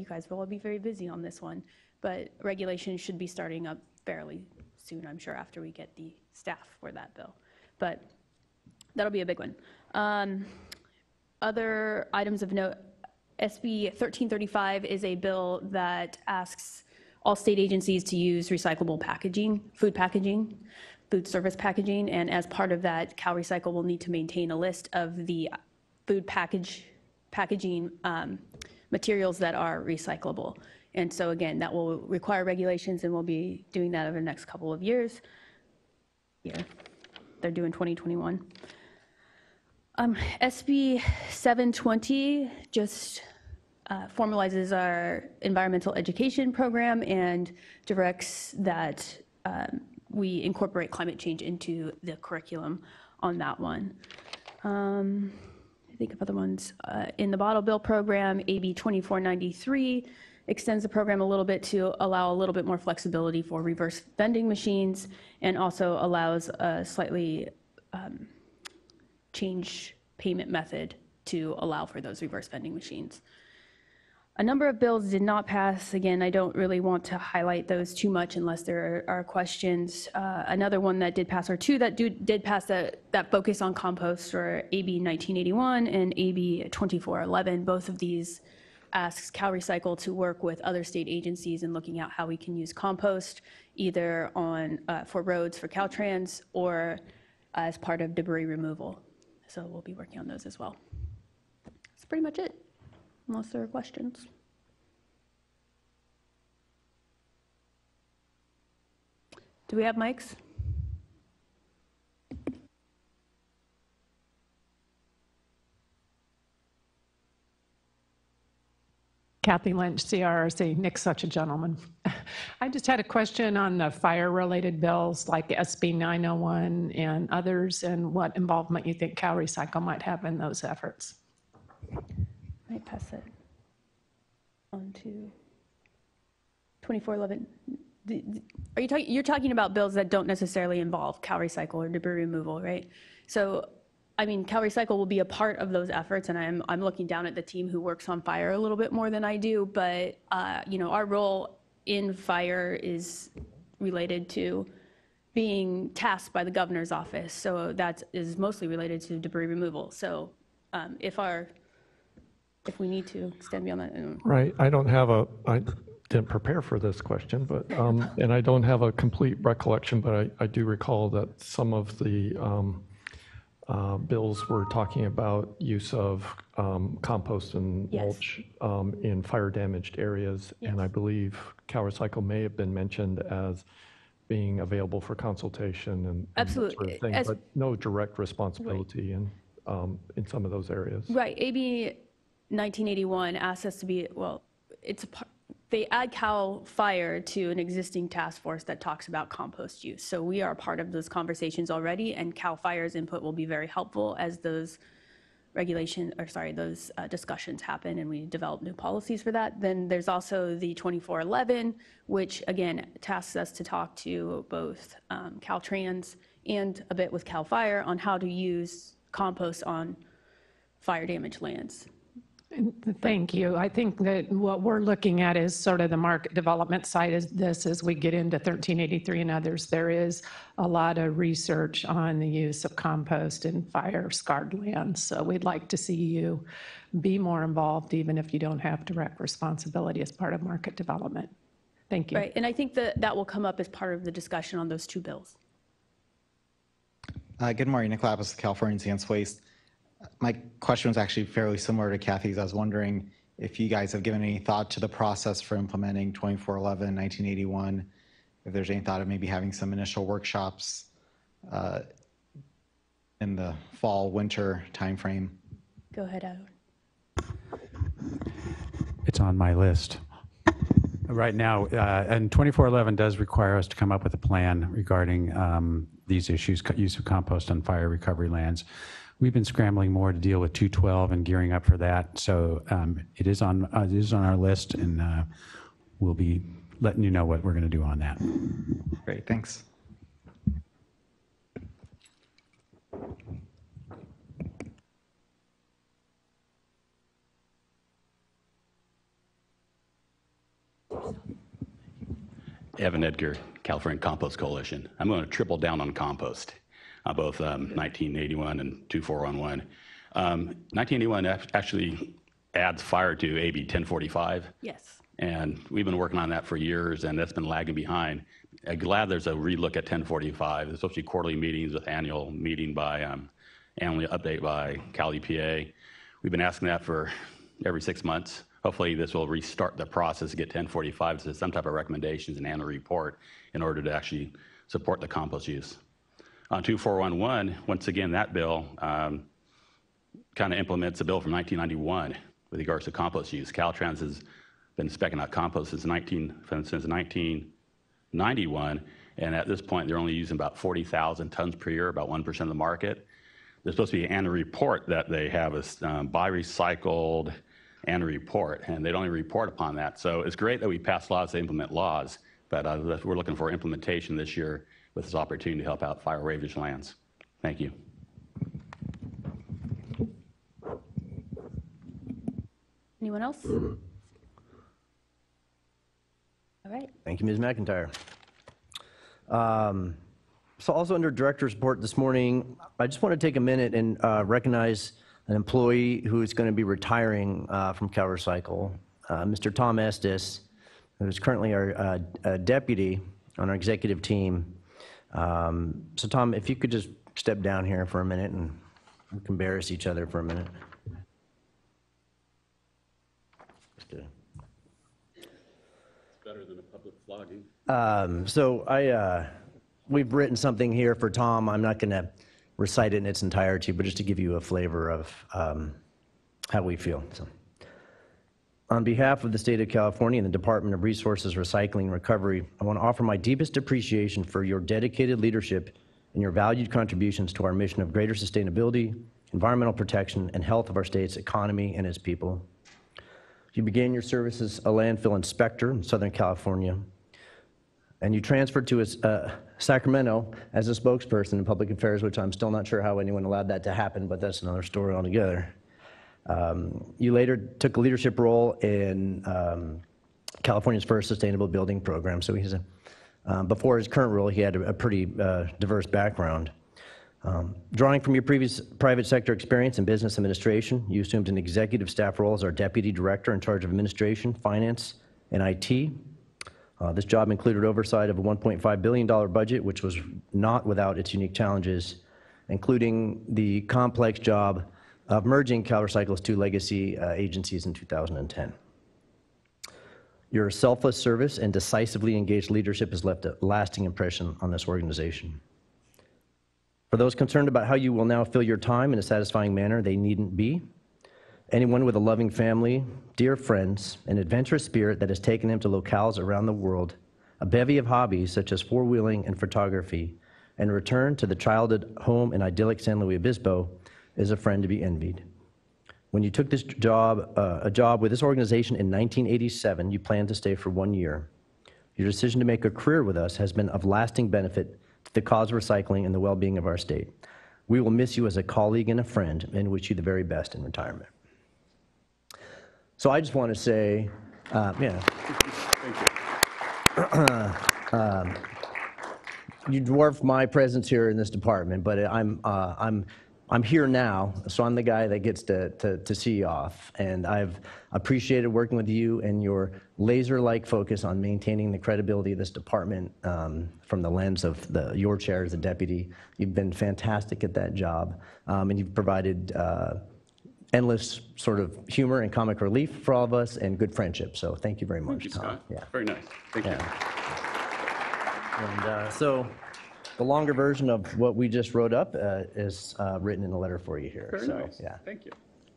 you guys will all be very busy on this one, but regulations should be starting up fairly soon, I'm sure, after we get the staff for that bill. But that'll be a big one. Um, Other items of note, SB 1335 is a bill that asks all state agencies to use recyclable packaging, food packaging, food service packaging, and as part of that, CalRecycle will need to maintain a list of the food package, packaging um, materials that are recyclable. And so again, that will require regulations, and we'll be doing that over the next couple of years. Yeah, they're due in 2021. Um, SB 720 just uh, formalizes our environmental education program and directs that um, we incorporate climate change into the curriculum on that one. Um, think of other ones. Uh, In the bottle bill program, AB 2493 extends the program a little bit to allow a little bit more flexibility for reverse vending machines and also allows a slightly um, change payment method to allow for those reverse vending machines. A number of bills did not pass. Again, I don't really want to highlight those too much unless there are are questions. Uh, Another one that did pass, or two that do- did pass that, that focus on compost are AB 1981 and AB 2411. Both of these asks CalRecycle to work with other state agencies in looking at how we can use compost, either on, uh, for roads for Caltrans or as part of debris removal. So we'll be working on those as well. That's pretty much it, unless there are questions. Do we have mics? Kathy Lynch, CRRC. Nick's such a gentleman. I just had a question on the fire-related bills like SB 901 and others, and what involvement you think Cal Recycle might have in those efforts. Might pass it on to 2411. D- d- Are you talking, you're talking about bills that don't necessarily involve Cal Recycle or debris removal, right? So, I mean, Cal Recycle will be a part of those efforts, and I'm, I'm looking down at the team who works on fire a little bit more than I do, but, uh, you know, our role in fire is related to being tasked by the governor's office, so that is mostly related to debris removal. So um, if our, if we need to extend beyond that, Right, I don't have a, I didn't prepare for this question, but, um, and I don't have a complete recollection, but I, I do recall that some of the um, uh, bills were talking about use of um, compost and Yes. mulch um, in fire-damaged areas. And I believe Calrecycle may have been mentioned as being available for consultation and and that sort Absolutely. of thing, As- but no direct responsibility in, um, in some of those areas. Right, AB 1981 asks us to be, well, it's, a they add CAL FIRE to an existing task force that talks about compost use. So we are part of those conversations already, and CAL FIRE's input will be very helpful as those regulation, or sorry, those uh, discussions happen and we develop new policies for that. Then there's also the 2411, which again tasks us to talk to both um, Caltrans and a bit with CAL FIRE on how to use compost on fire damaged lands. Thank you. I think that what we're looking at is sort of the market development side of this as we get into 1383 and others. There is a lot of research on the use of compost in fire scarred lands. So we'd like to see you be more involved, even if you don't have direct responsibility as part of market development. Thank you. Right, and I think that that will come up as part of the discussion on those two bills. Uh, Good morning, Nick Lapis, Californians Against Waste. My question was actually fairly similar to Kathy's. I was wondering if you guys have given any thought to the process for implementing 2411, 1981, if there's any thought of maybe having some initial workshops uh, in the fall, winter timeframe. Go ahead, Adam. It's on my list. Right now, uh, and 2411 does require us to come up with a plan regarding um, these issues, use of compost on fire recovery lands. We've been scrambling more to deal with 212 and gearing up for that. So um, it is on, uh, it is on our list, and uh, we'll be letting you know what we're going to do on that. Great, thanks. Evan Edgar, California Compost Coalition. I'm going to triple down on compost, on both um, 1981 and 2411. Um, 1981 actually adds fire to AB 1045. Yes. And we've been working on that for years, and that's been lagging behind. I'm glad there's a relook at 1045. There's supposed to be quarterly meetings with annual meeting by, um, annual update by Cal EPA. We've been asking that for every six months. Hopefully, this will restart the process to get 1045 to some type of recommendations and annual report in order to actually support the compost use. On 2411, once again, that bill um, kind of implements a bill from 1991 with regards to compost use. Caltrans has been specking out compost since 19, since 1991, and at this point, they're only using about 40,000 tons per year, about 1% of the market. There's supposed to be an annual report that they have a um, buy recycled annual report, and they don't even report upon that. So it's great that we pass laws to implement laws, but uh, we're looking for implementation this year with this opportunity to help out fire ravaged lands. Thank you. Anyone else? All right. Thank you, Ms. McIntyre. Um, So also under Director's Report this morning, I just want to take a minute and uh, recognize an employee who is going to be retiring uh, from CalRecycle, uh, Mr. Tom Estes, who is currently our uh, uh, deputy on our executive team. Um, So Tom, if you could just step down here for a minute and we can embarrass each other for a minute. Just to- Better than a public flogging. Um, So I, uh, we've written something here for Tom. I'm not going to recite it in its entirety, but just to give you a flavor of um, how we feel. So, On behalf of the state of California and the Department of Resources Recycling and Recovery, I want to offer my deepest appreciation for your dedicated leadership and your valued contributions to our mission of greater sustainability, environmental protection, and health of our state's economy and its people. You began your service as a landfill inspector in Southern California, and you transferred to uh, Sacramento as a spokesperson in public affairs, which I'm still not sure how anyone allowed that to happen, but that's another story altogether. Um, You later took a leadership role in um, California's first sustainable building program, so he's a, um, before his current role, he had a a pretty uh, diverse background. Um, Drawing from your previous private sector experience in business administration, you assumed an executive staff role as our deputy director in charge of administration, finance, and IT. Uh, This job included oversight of a $1.5 billion budget, which was not without its unique challenges, including the complex job of merging CalRecycle's two legacy uh, agencies in 2010. Your selfless service and decisively engaged leadership has left a lasting impression on this organization. For those concerned about how you will now fill your time in a satisfying manner, they needn't be. Anyone with a loving family, dear friends, an adventurous spirit that has taken them to locales around the world, a bevy of hobbies such as four-wheeling and photography, and return to the childhood home in idyllic San Luis Obispo is a friend to be envied. When you took this job, uh, a job with this organization in 1987, you planned to stay for one year. Your decision to make a career with us has been of lasting benefit to the cause of recycling and the well-being of our state. We will miss you as a colleague and a friend and wish you the very best in retirement. So I just want to say, uh, yeah. Um, You dwarf my presence here in this department, but I'm, uh, I'm, I'm here now, so I'm the guy that gets to, to, to see you off. And I've appreciated working with you and your laser-like focus on maintaining the credibility of this department um, from the lens of the, your chair as a deputy. You've been fantastic at that job, um, and you've provided uh, endless sort of humor and comic relief for all of us and good friendship. So thank you very much, Thank you, Tom. Scott. Yeah. Very nice. Thank you. And uh, so the longer version of what we just wrote up uh, is uh, written in a letter for you here. Very So, nice. Yeah, Thank you.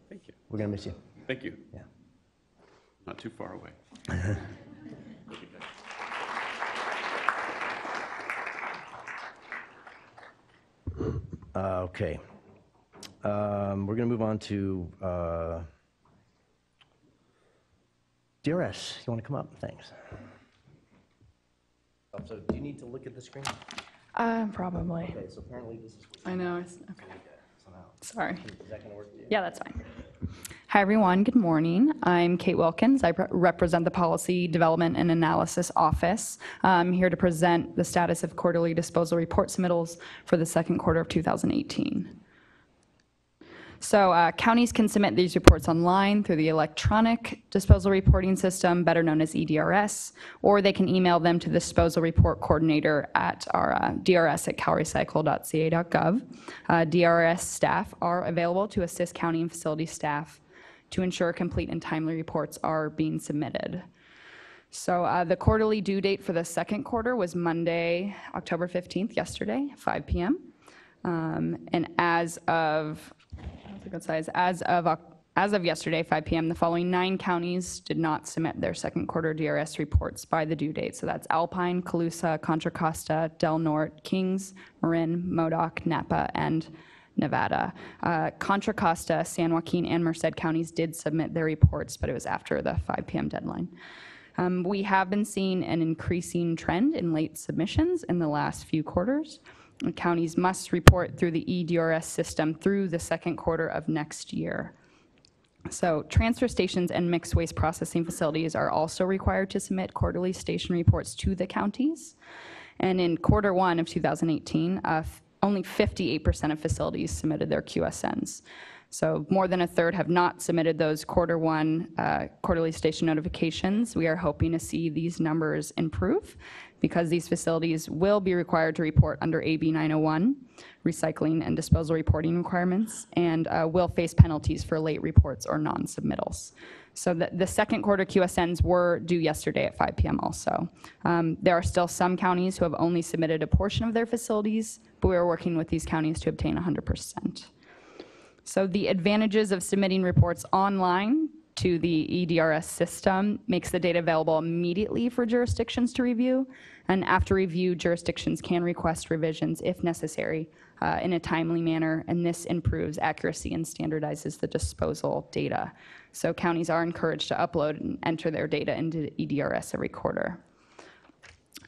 Thank you. we're going to miss you. Thank you. Yeah. Not too far away. Uh, Okay. Um, We're going to move on to uh, DRS. You want to come up? Thanks. Oh, So do you need to look at the screen? Uh, probably. Okay, so apparently this is, I know. It's, okay. somehow, Sorry. is that to work? for you? Yeah, that's fine. Hi, everyone. Good morning. I'm Kate Wilkins. I re- represent the Policy Development and Analysis Office. I'm here to present the status of quarterly disposal report submittals for the second quarter of 2018. So uh, counties can submit these reports online through the electronic disposal reporting system, better known as EDRS, or they can email them to the disposal report coordinator at our uh, drs at calrecycle.ca.gov. Uh, DRS staff are available to assist county and facility staff to ensure complete and timely reports are being submitted. So uh, the quarterly due date for the second quarter was Monday, October 15th, yesterday, 5 PM. Um, And as of, what's a good size, as of, as of yesterday, 5 PM, the following nine counties did not submit their second quarter DRS reports by the due date. So that's Alpine, Colusa, Contra Costa, Del Norte, Kings, Marin, Modoc, Napa, and Nevada. Uh, Contra Costa, San Joaquin, and Merced counties did submit their reports, but it was after the 5 PM deadline. Um, We have been seeing an increasing trend in late submissions in the last few quarters. Counties must report through the EDRS system through the second quarter of next year. So transfer stations and mixed waste processing facilities are also required to submit quarterly station reports to the counties. And in quarter one of 2018, uh, only 58% of facilities submitted their QSNs. So more than a third have not submitted those quarter one uh, quarterly station notifications. We are hoping to see these numbers improve because these facilities will be required to report under AB 901, recycling and disposal reporting requirements, and uh, will face penalties for late reports or non-submittals. So the, the second quarter QSNs were due yesterday at 5 PM also. Um, There are still some counties who have only submitted a portion of their facilities, but we are working with these counties to obtain 100%. So the advantages of submitting reports online to the EDRS system makes the data available immediately for jurisdictions to review. And after review, jurisdictions can request revisions if necessary uh, in a timely manner, and this improves accuracy and standardizes the disposal data. So counties are encouraged to upload and enter their data into EDRS every quarter.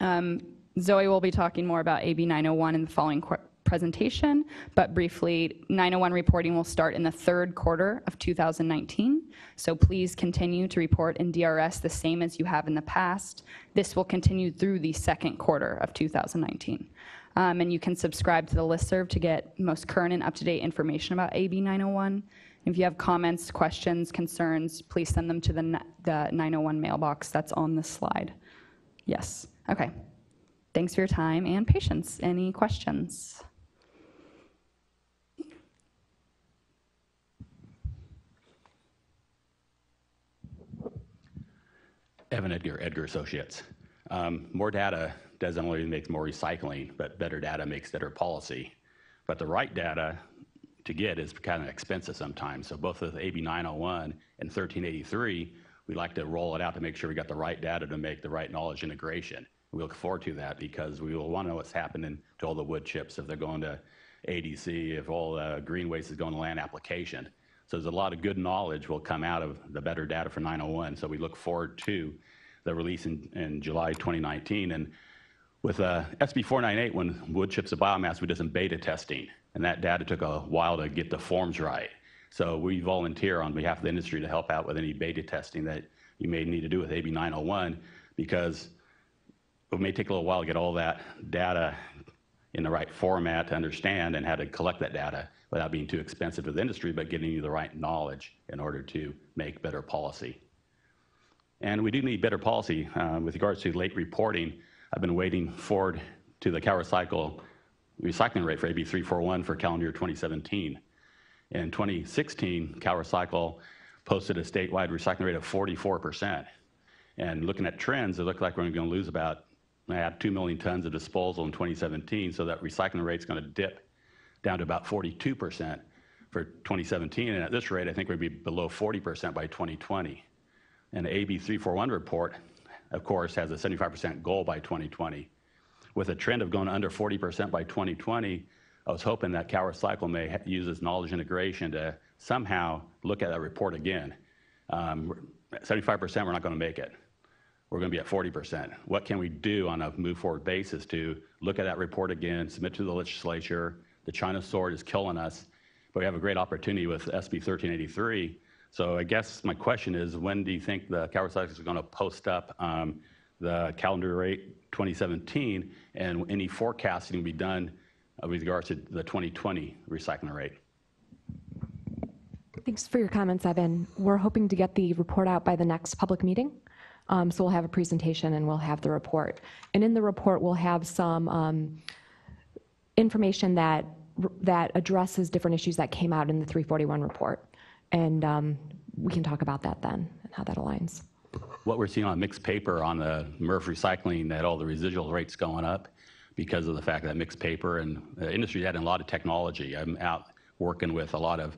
Um, Zoe will be talking more about AB 901 in the following qu- presentation, but briefly, 901 reporting will start in the third quarter of 2019. So please continue to report in DRS the same as you have in the past. This will continue through the second quarter of 2019. Um, And you can subscribe to the listserv to get most current and up-to-date information about AB 901. If you have comments, questions, concerns, please send them to the the 901 mailbox that's on the slide. Yes, okay. Thanks for your time and patience. Any questions? Evan Edgar, Edgar Associates. Um, More data doesn't only make more recycling, but better data makes better policy. But the right data to get is kind of expensive sometimes. So both with AB 901 and 1383, we like to roll it out to make sure we got the right data to make the right knowledge integration. We look forward to that because we will want to know what's happening to all the wood chips, if they're going to ADC, if all the green waste is going to land application. So there's a lot of good knowledge will come out of the better data for 901. So we look forward to the release in, in July 2019. And with uh, SB 498, when wood chips of biomass, we did some beta testing, and that data took a while to get the forms right. So we volunteer on behalf of the industry to help out with any beta testing that you may need to do with AB 901 because it may take a little while to get all that data in the right format to understand and how to collect that data without being too expensive to the industry, but getting you the right knowledge in order to make better policy. And we do need better policy uh, with regards to late reporting. I've been waiting forward to the Cal Recycle recycling rate for AB 341 for calendar year 2017. In 2016, Cal Recycle posted a statewide recycling rate of 44%. And looking at trends, it looked like we're going to lose about uh, 2 million tons of disposal in 2017, so that recycling rate is going to dip down to about 42% for 2017. And at this rate, I think we'd be below 40% by 2020. And the AB 341 report, of course, has a 75% goal by 2020. With a trend of going under 40% by 2020, I was hoping that Cal Recycle may use this knowledge integration to somehow look at that report again. Um, 75%, we're not going to make it. We're going to be at 40%. What can we do on a move forward basis to look at that report again, submit to the legislature? The China sword is killing us, but we have a great opportunity with SB 1383 So I guess my question is, when do you think the Recycling is going to post up um, the calendar rate 2017, and any forecasting be done with regards to the 2020 recycling rate? Thanks for your comments, Evan. We're hoping to get the report out by the next public meeting. Um, So we'll have a presentation and we'll have the report. And in the report, we'll have some um, information that, that addresses different issues that came out in the 341 report. And um, we can talk about that then and how that aligns. what we're seeing on mixed paper on the MRF recycling, that all the residual rates going up because of the fact that mixed paper and the industry's adding a lot of technology. I'm out working with a lot of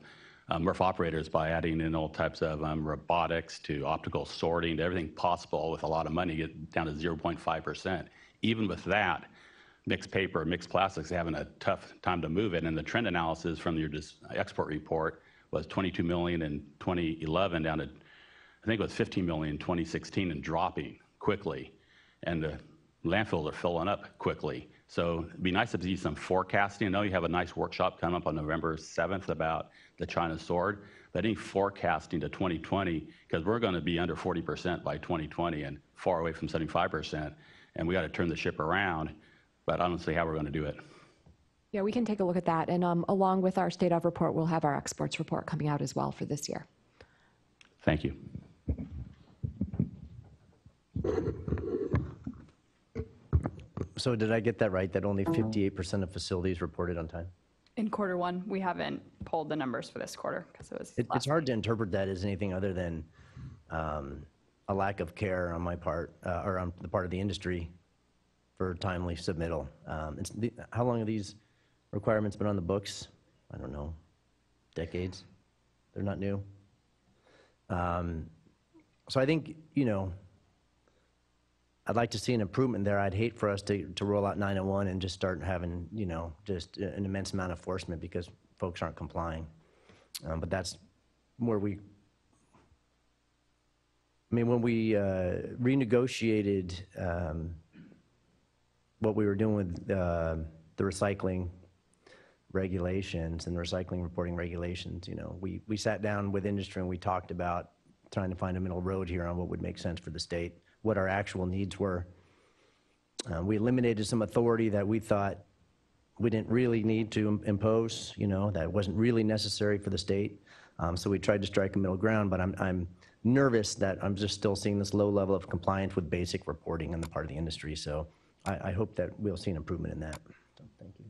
MRF operators by adding in all types of um, robotics to optical sorting to everything possible with a lot of money, get down to 0.5%. Even with that, mixed paper, mixed plastics having a tough time to move it. And the trend analysis from your export report was 22 million in 2011 down to I think it was 15 million in 2016 and dropping quickly. And the landfills are filling up quickly. So it'd be nice to see some forecasting. I know you have a nice workshop coming up on November 7th about the China sword, but any forecasting to 2020, because we're going to be under 40% by 2020 and far away from 75%. And we got to turn the ship around, but I don't see how we're going to do it. Yeah, we can take a look at that. And um, along with our state of report, we'll have our exports report coming out as well for this year. Thank you. So did I get that right, that only 58% of facilities reported on time? In quarter one, we haven't pulled the numbers for this quarter because it was It- It's last hard to interpret that as anything other than um, a lack of care on my part, uh, or on the part of the industry for timely submittal. Um, it's the- How long have these requirements been on the books? I don't know, decades? They're not new? Um, So I think, you know, I'd like to see an improvement there. I'd hate for us to, to roll out 901 and just start having, you know, just an immense amount of enforcement because folks aren't complying. Um, But that's where we, I mean, when we uh, renegotiated um, what we were doing with uh, the recycling regulations and the recycling reporting regulations, you know, we, we sat down with industry and we talked about trying to find a middle road here on what would make sense for the state, what our actual needs were. Uh, We eliminated some authority that we thought we didn't really need to im- impose, you know, that wasn't really necessary for the state. Um, So we tried to strike a middle ground, but I'm, I'm nervous that I'm just still seeing this low level of compliance with basic reporting on the part of the industry. So I, I hope that we'll see an improvement in that. So, Thank you.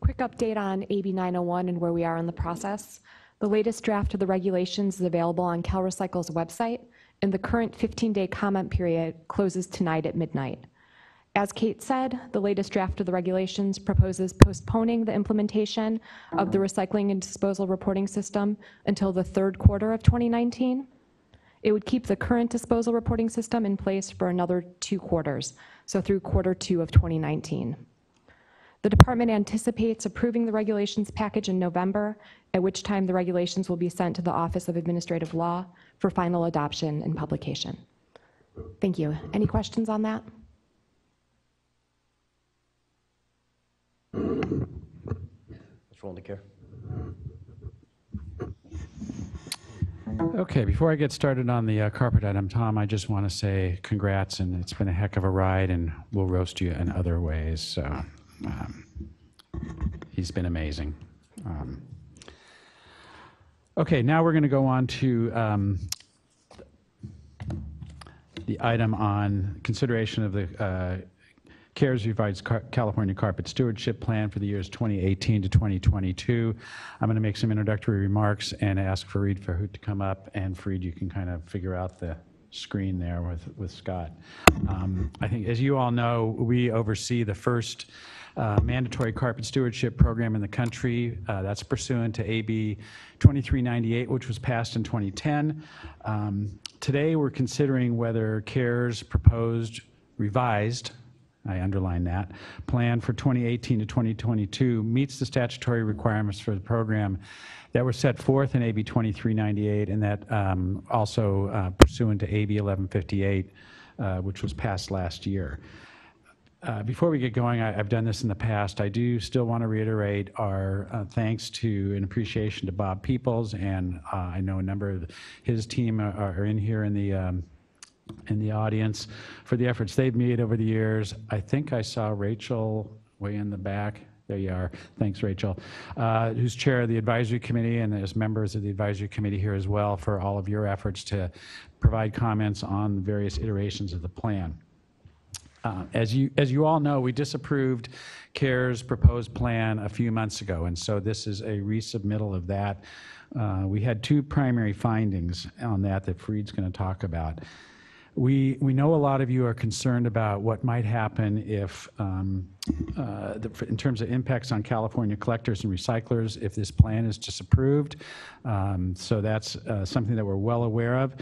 Quick update on AB 901 and where we are in the process. The latest draft of the regulations is available on CalRecycle's website, and the current 15-day comment period closes tonight at midnight. As Kate said, the latest draft of the regulations proposes postponing the implementation of the recycling and disposal reporting system until the third quarter of 2019. It would keep the current disposal reporting system in place for another two quarters, so through quarter two of 2019. The department anticipates approving the regulations package in November, at which time the regulations will be sent to the Office of Administrative Law for final adoption and publication. Thank you. Any questions on that? Let's roll into care. Okay, before I get started on the uh, carpet item, Tom, I just want to say congrats, and it's been a heck of a ride, and we'll roast you in other ways. So um, he's been amazing. Um, okay, now we're going to go on to um, the item on consideration of the uh, CARES revised Car- California Carpet Stewardship Plan for the years 2018 to 2022. I'm going to make some introductory remarks and ask Fareed Farhoot to come up. And Fareed, you can kind of figure out the screen there with, with Scott. Um, I think, as you all know, we oversee the first uh, mandatory carpet stewardship program in the country. Uh, That's pursuant to AB 2398, which was passed in 2010. Um, Today, we're considering whether CARES proposed revised I underline that, plan for 2018 to 2022 meets the statutory requirements for the program that were set forth in AB 2398 and that um, also uh, pursuant to AB 1158, uh, which was passed last year. Uh, Before we get going, I- I've done this in the past. I do still want to reiterate our uh, thanks to and appreciation to Bob Peoples, and uh, I know a number of his team are are in here in the, um, in the audience for the efforts they've made over the years. I think I saw Rachel way in the back. There you are. Thanks, Rachel. Uh, Who's chair of the advisory committee and as members of the advisory committee here as well for all of your efforts to provide comments on the various iterations of the plan. Uh, As you, as you all know, we disapproved CARES proposed plan a few months ago, and so this is a resubmittal of that. Uh, We had two primary findings on that that Fareed's going to talk about. We, we know a lot of you are concerned about what might happen if, um, uh, the- in terms of impacts on California collectors and recyclers, if this plan is disapproved. Um, So that's uh, something that we're well aware of.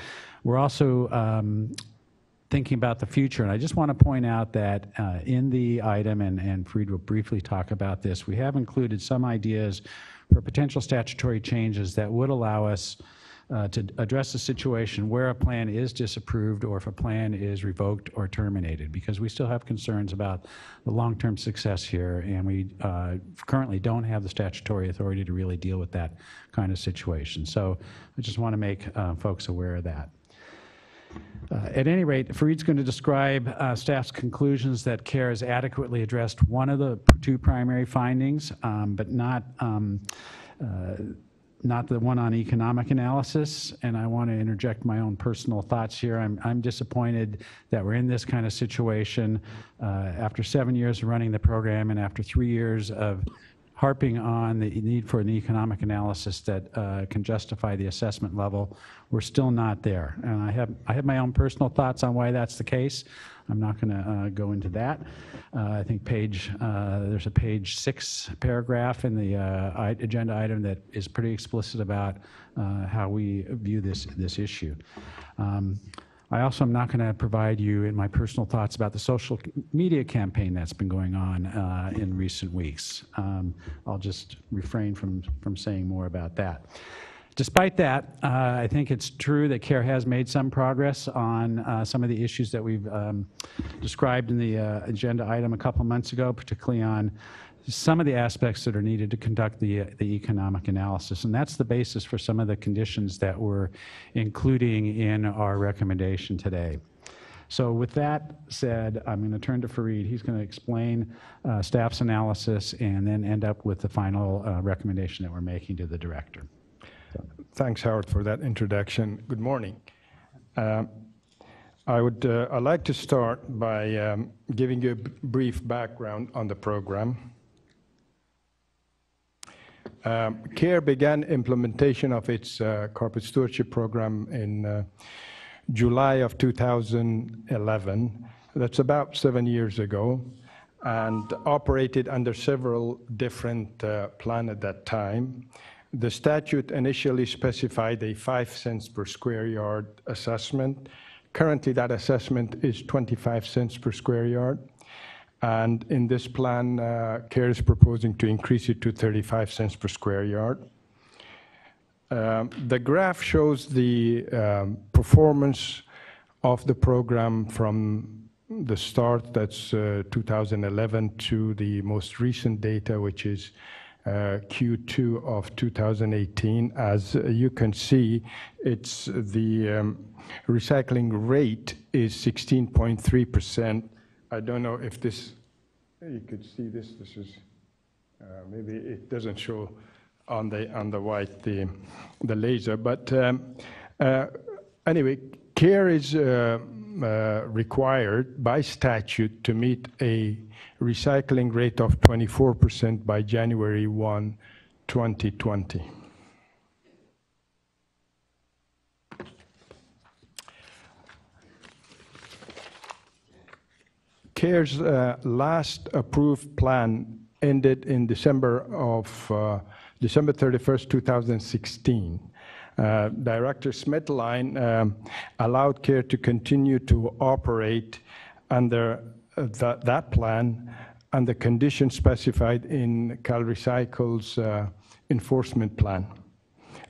We're also um, thinking about the future, and I just want to point out that uh, in the item, and and Fareed will briefly talk about this, we have included some ideas for potential statutory changes that would allow us uh, to address the situation where a plan is disapproved or if a plan is revoked or terminated, because we still have concerns about the long-term success here, and we uh, currently don't have the statutory authority to really deal with that kind of situation. So I just want to make uh, folks aware of that. Uh, At any rate, Fareed's going to describe uh, staff's conclusions that CARE has adequately addressed one of the two primary findings, um, but not, um, uh, not the one on economic analysis. And I want to interject my own personal thoughts here. I'm, I'm disappointed that we're in this kind of situation uh, after seven years of running the program and after three years of harping on the need for an economic analysis that uh, can justify the assessment level. We're still not there. And I have, I have my own personal thoughts on why that's the case. I'm not going to uh, go into that. Uh, I think page, uh, there's a page six paragraph in the uh, agenda item that is pretty explicit about uh, how we view this, this issue. Um, I also am not going to provide you in my personal thoughts about the social media campaign that's been going on uh, in recent weeks. Um, I'll just refrain from, from saying more about that. Despite that, uh, I think it's true that CARE has made some progress on uh, some of the issues that we've um, described in the uh, agenda item a couple months ago, particularly on some of the aspects that are needed to conduct the, the economic analysis. And that's the basis for some of the conditions that we're including in our recommendation today. So with that said, I'm going to turn to Fareed. He's going to explain uh, staff's analysis and then end up with the final uh, recommendation that we're making to the director. Thanks, Howard, for that introduction. Good morning. Um, I would, uh, I'd like to start by um, giving you a brief background on the program. Um, CARE began implementation of its uh, carpet stewardship program in uh, July of 2011. That's about seven years ago, and operated under several different uh, plans at that time. The statute initially specified a 5 cents per square yard assessment. Currently, that assessment is 25 cents per square yard. And in this plan, uh, CARE is proposing to increase it to 35 cents per square yard. Um, The graph shows the um, performance of the program from the start, that's uh, 2011, to the most recent data, which is Q2 of 2018. As uh, you can see, it's the um, recycling rate is 16.3%. I don't know if this, you could see this, this is, uh, maybe it doesn't show on the, on the white, the, the laser, but um, uh, anyway, CARE is uh, uh, required by statute to meet a recycling rate of 24% by January 1, 2020. CARE's uh, last approved plan ended in December of uh, December 31st, 2016. Uh, Director Smithline um, allowed CARE to continue to operate under that, that plan and the conditions specified in CalRecycle's uh, enforcement plan.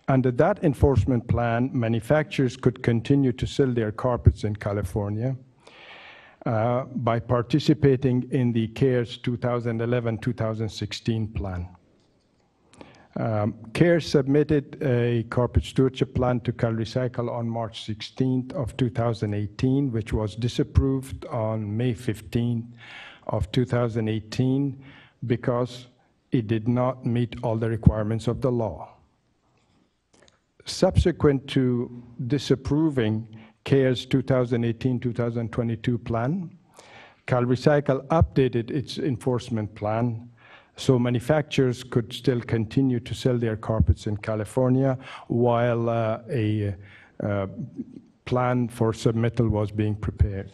Under that enforcement plan, manufacturers could continue to sell their carpets in California. uh, by participating in the CARES 2011-2016 plan. Um, CARE submitted a carpet stewardship plan to CalRecycle on March 16th of 2018, which was disapproved on May 15th of 2018 because it did not meet all the requirements of the law. Subsequent to disapproving CARES 2018-2022 plan, CalRecycle updated its enforcement plan so manufacturers could still continue to sell their carpets in California while uh, a uh, plan for submittal was being prepared.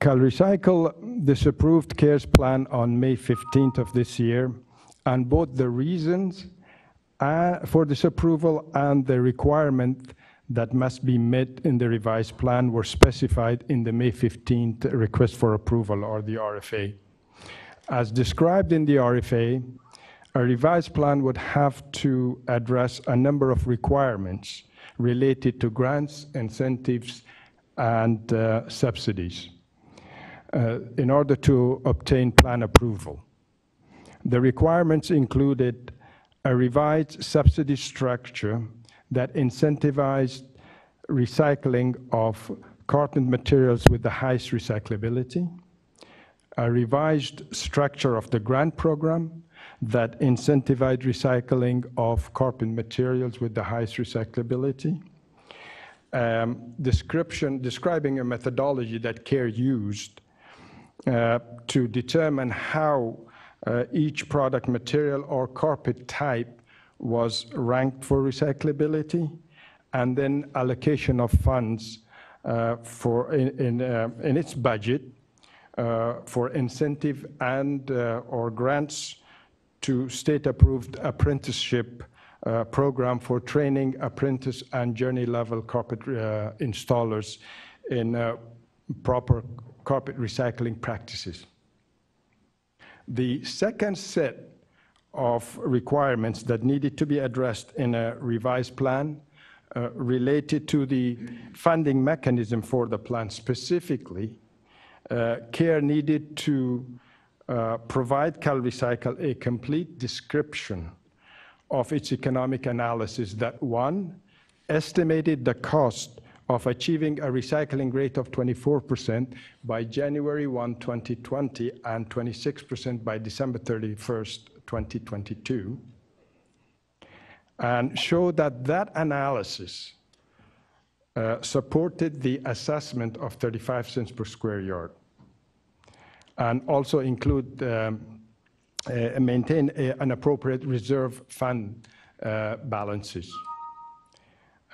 CalRecycle disapproved CARES plan on May 15th of this year, and both the reasons uh, for disapproval and the requirement that must be met in the revised plan were specified in the May 15th request for approval or the RFA. As described in the RFA, a revised plan would have to address a number of requirements related to grants, incentives, and uh, subsidies uh, in order to obtain plan approval. The requirements included a revised subsidy structure that incentivized recycling of carpet materials with the highest recyclability, a revised structure of the grant program that incentivized recycling of carpet materials with the highest recyclability, um, description, describing a methodology that CARE used uh, to determine how uh, each product material or carpet type was ranked for recyclability, and then allocation of funds uh, for in, in, uh, in, its budget uh, for incentive and uh, or grants to state-approved apprenticeship program for training apprentice and journey-level carpet uh, installers in proper carpet recycling practices. The second set of requirements that needed to be addressed in a revised plan uh, related to the funding mechanism for the plan specifically. Uh, CARE needed to uh, provide CalRecycle a complete description of its economic analysis that one, estimated the cost of achieving a recycling rate of 24% by January 1, 2020, and 26% by December 31st, 2022, and show that that analysis uh, supported the assessment of 35 cents per square yard, and also include um, uh, maintain an appropriate reserve fund uh, balances.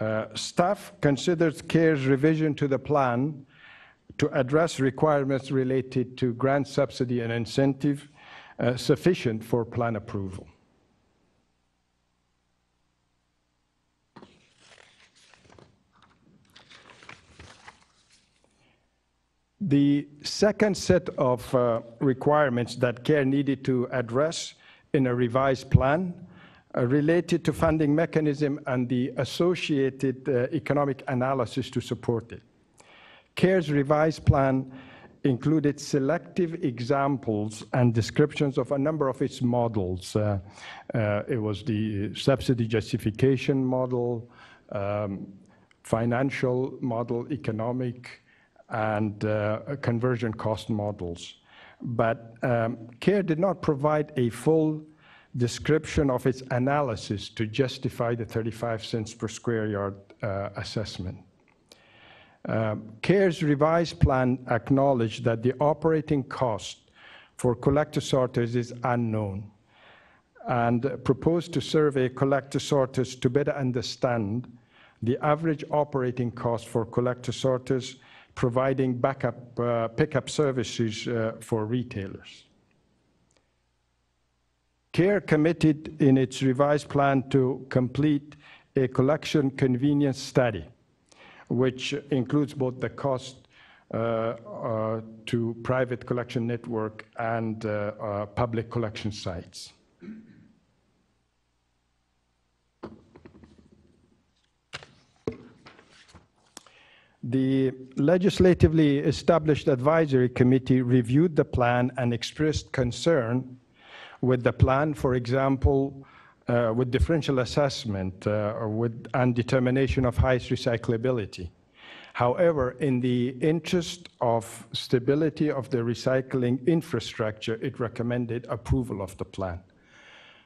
Uh, staff considered CARE's revision to the plan to address requirements related to grant subsidy and incentive uh, sufficient for plan approval. The second set of uh, requirements that CARE needed to address in a revised plan related to funding mechanism and the associated uh, economic analysis to support it. CARE's revised plan included selective examples and descriptions of a number of its models. Uh, uh, it was the subsidy justification model, um, financial model, economic, and uh, conversion cost models. But um, CARE did not provide a full description of its analysis to justify the 35 cents per square yard uh, assessment. Um, CARE's revised plan acknowledged that the operating cost for collector sorters is unknown and proposed to survey collector sorters to better understand the average operating cost for collector sorters providing backup uh, pickup services uh, for retailers. CARE committed in its revised plan to complete a collection convenience study, which includes both the cost uh, uh, to private collection network and uh, uh public collection sites. The legislatively established advisory committee reviewed the plan and expressed concern with the plan, for example, uh, with differential assessment uh, or with, and determination of highest recyclability. However, in the interest of stability of the recycling infrastructure, it recommended approval of the plan.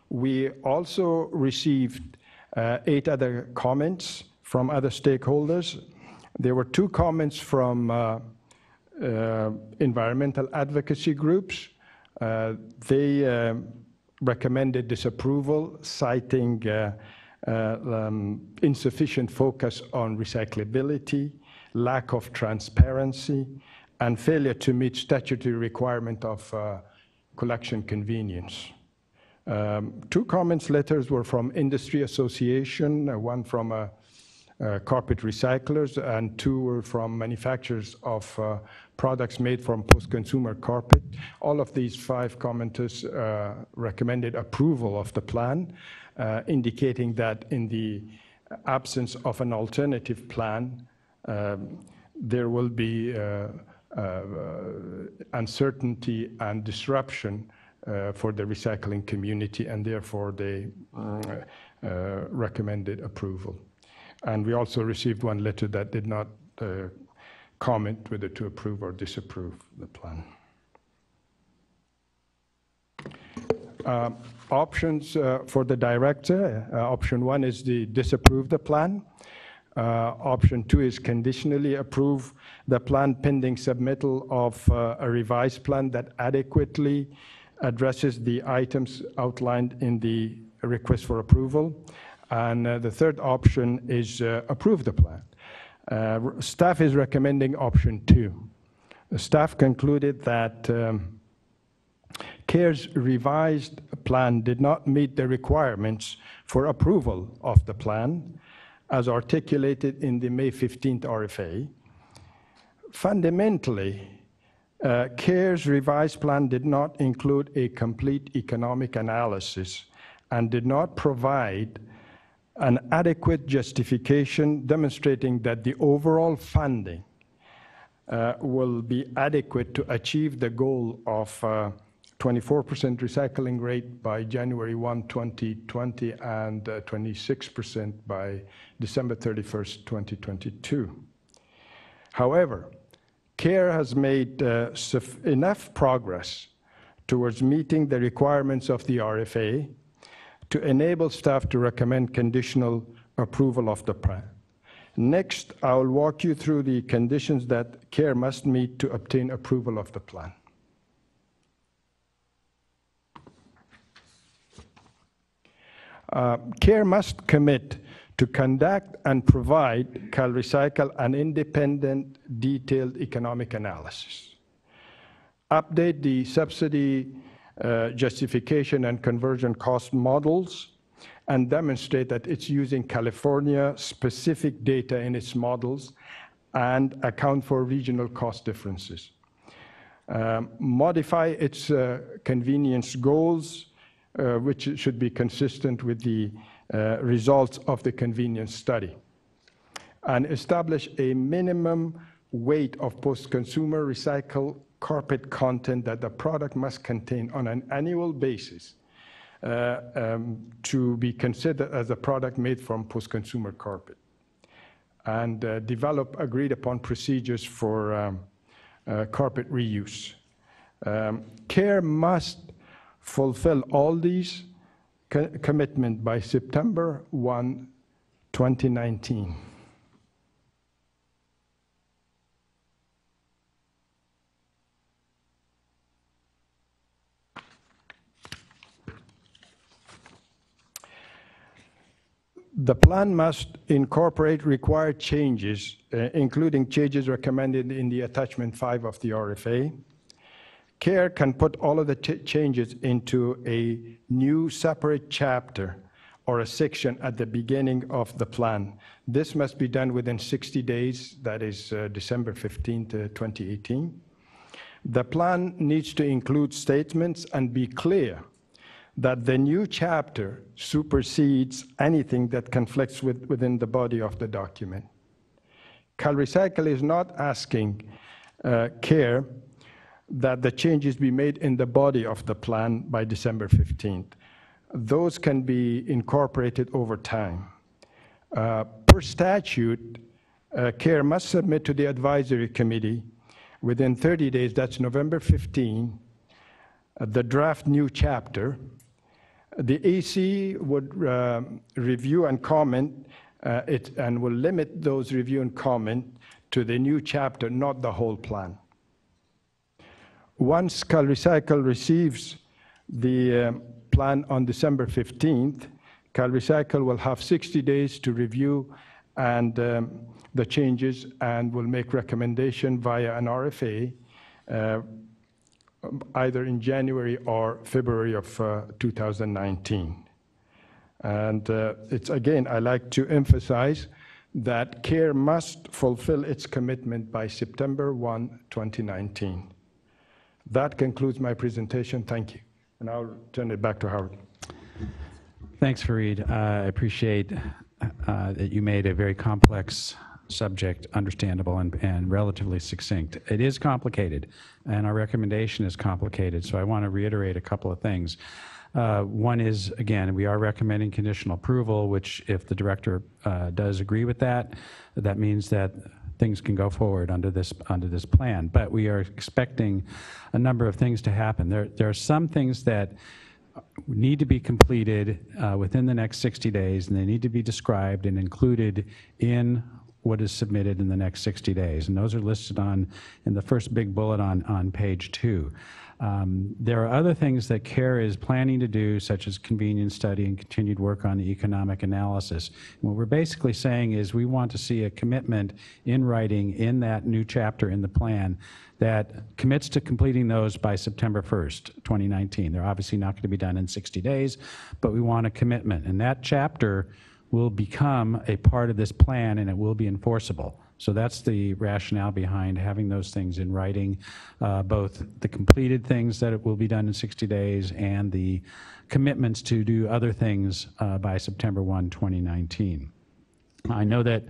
We also received uh, eight other comments from other stakeholders. There were two comments from uh, uh, environmental advocacy groups. Uh, they um, recommended disapproval, citing uh, uh, um, insufficient focus on recyclability, lack of transparency, and failure to meet statutory requirement of uh, collection convenience. Um, two comments letters were from industry association, uh, one from uh, uh, carpet recyclers, and two were from manufacturers of uh, products made from post-consumer carpet. All of these five commenters uh, recommended approval of the plan, uh, indicating that in the absence of an alternative plan, um, there will be uh, uh, uncertainty and disruption uh, for the recycling community, and therefore they uh, recommended approval. And we also received one letter that did not comment whether to approve or disapprove the plan. Uh, Options uh, for the director, uh, option one is the disapprove the plan. Uh, Option two is conditionally approve the plan pending submittal of uh, a revised plan that adequately addresses the items outlined in the request for approval. And uh, the third option is approve the plan. Uh, Staff is recommending option two. The staff concluded that um, CARE's revised plan did not meet the requirements for approval of the plan as articulated in the May 15th RFA. Fundamentally, uh, CARE's revised plan did not include a complete economic analysis and did not provide an adequate justification demonstrating that the overall funding uh, will be adequate to achieve the goal of uh, 24% recycling rate by January 1, 2020, and uh, 26% by December 31st, 2022. However, CARE has made uh, enough progress towards meeting the requirements of the RFA to enable staff to recommend conditional approval of the plan. Next, I will walk you through the conditions that CARE must meet to obtain approval of the plan. Uh, CARE must commit to conduct and provide CalRecycle an independent, detailed economic analysis. Update the subsidy uh, justification and conversion cost models and demonstrate that it's using California-specific data in its models and account for regional cost differences. Um, modify its uh, convenience goals uh, which should be consistent with the uh, results of the convenience study. And establish a minimum weight of post-consumer recycled carpet content that the product must contain on an annual basis uh, um, to be considered as a product made from post-consumer carpet. And uh, develop agreed upon procedures for um, uh, carpet reuse. Um, CARE must fulfill all these co commitments by September 1, 2019. The plan must incorporate required changes, uh, including changes recommended in the attachment 5 of the RFA, CARE can put all of the changes into a new separate chapter or a section at the beginning of the plan. This must be done within 60 days, that is uh, December 15, 2018. The plan needs to include statements and be clear that the new chapter supersedes anything that conflicts with, within the body of the document. CalRecycle is not asking uh, CARE that the changes be made in the body of the plan by December 15th. Those can be incorporated over time. Uh, Per statute, uh, CARE must submit to the advisory committee within 30 days, that's November 15, uh, the draft new chapter. The AC would um, review and comment uh, it and will limit those review and comment to the new chapter, not the whole plan. Once CalRecycle receives the um, plan on December 15th, CalRecycle will have 60 days to review and um, the changes and will make recommendation via an RFA uh, either in January or February of uh, 2019. And uh, it's again, I like to emphasize that CARE must fulfill its commitment by September 1, 2019. That concludes my presentation. Thank you. And I'll turn it back to Howard. Thanks, Fareed. Uh, I appreciate uh, that you made a very complex subject understandable and, and relatively succinct. It is complicated, and our recommendation is complicated, so I want to reiterate a couple of things. Uh, One is, again, we are recommending conditional approval, which if the director uh, does agree with that, that means that things can go forward under this, under this plan. But we are expecting a number of things to happen. There, there are some things that need to be completed uh, within the next 60 days, and they need to be described and included in what is submitted in the next 60 days. And those are listed on, in the first big bullet on, on page two. Um, There are other things that CARE is planning to do, such as convenience study and continued work on the economic analysis. And What we're basically saying is we want to see a commitment in writing in that new chapter in the plan that commits to completing those by September 1st, 2019. They're obviously not going to be done in 60 days, but we want a commitment. And that chapter will become a part of this plan and it will be enforceable. So that's the rationale behind having those things in writing, uh, both the completed things that it will be done in 60 days and the commitments to do other things uh, by September 1, 2019. I know that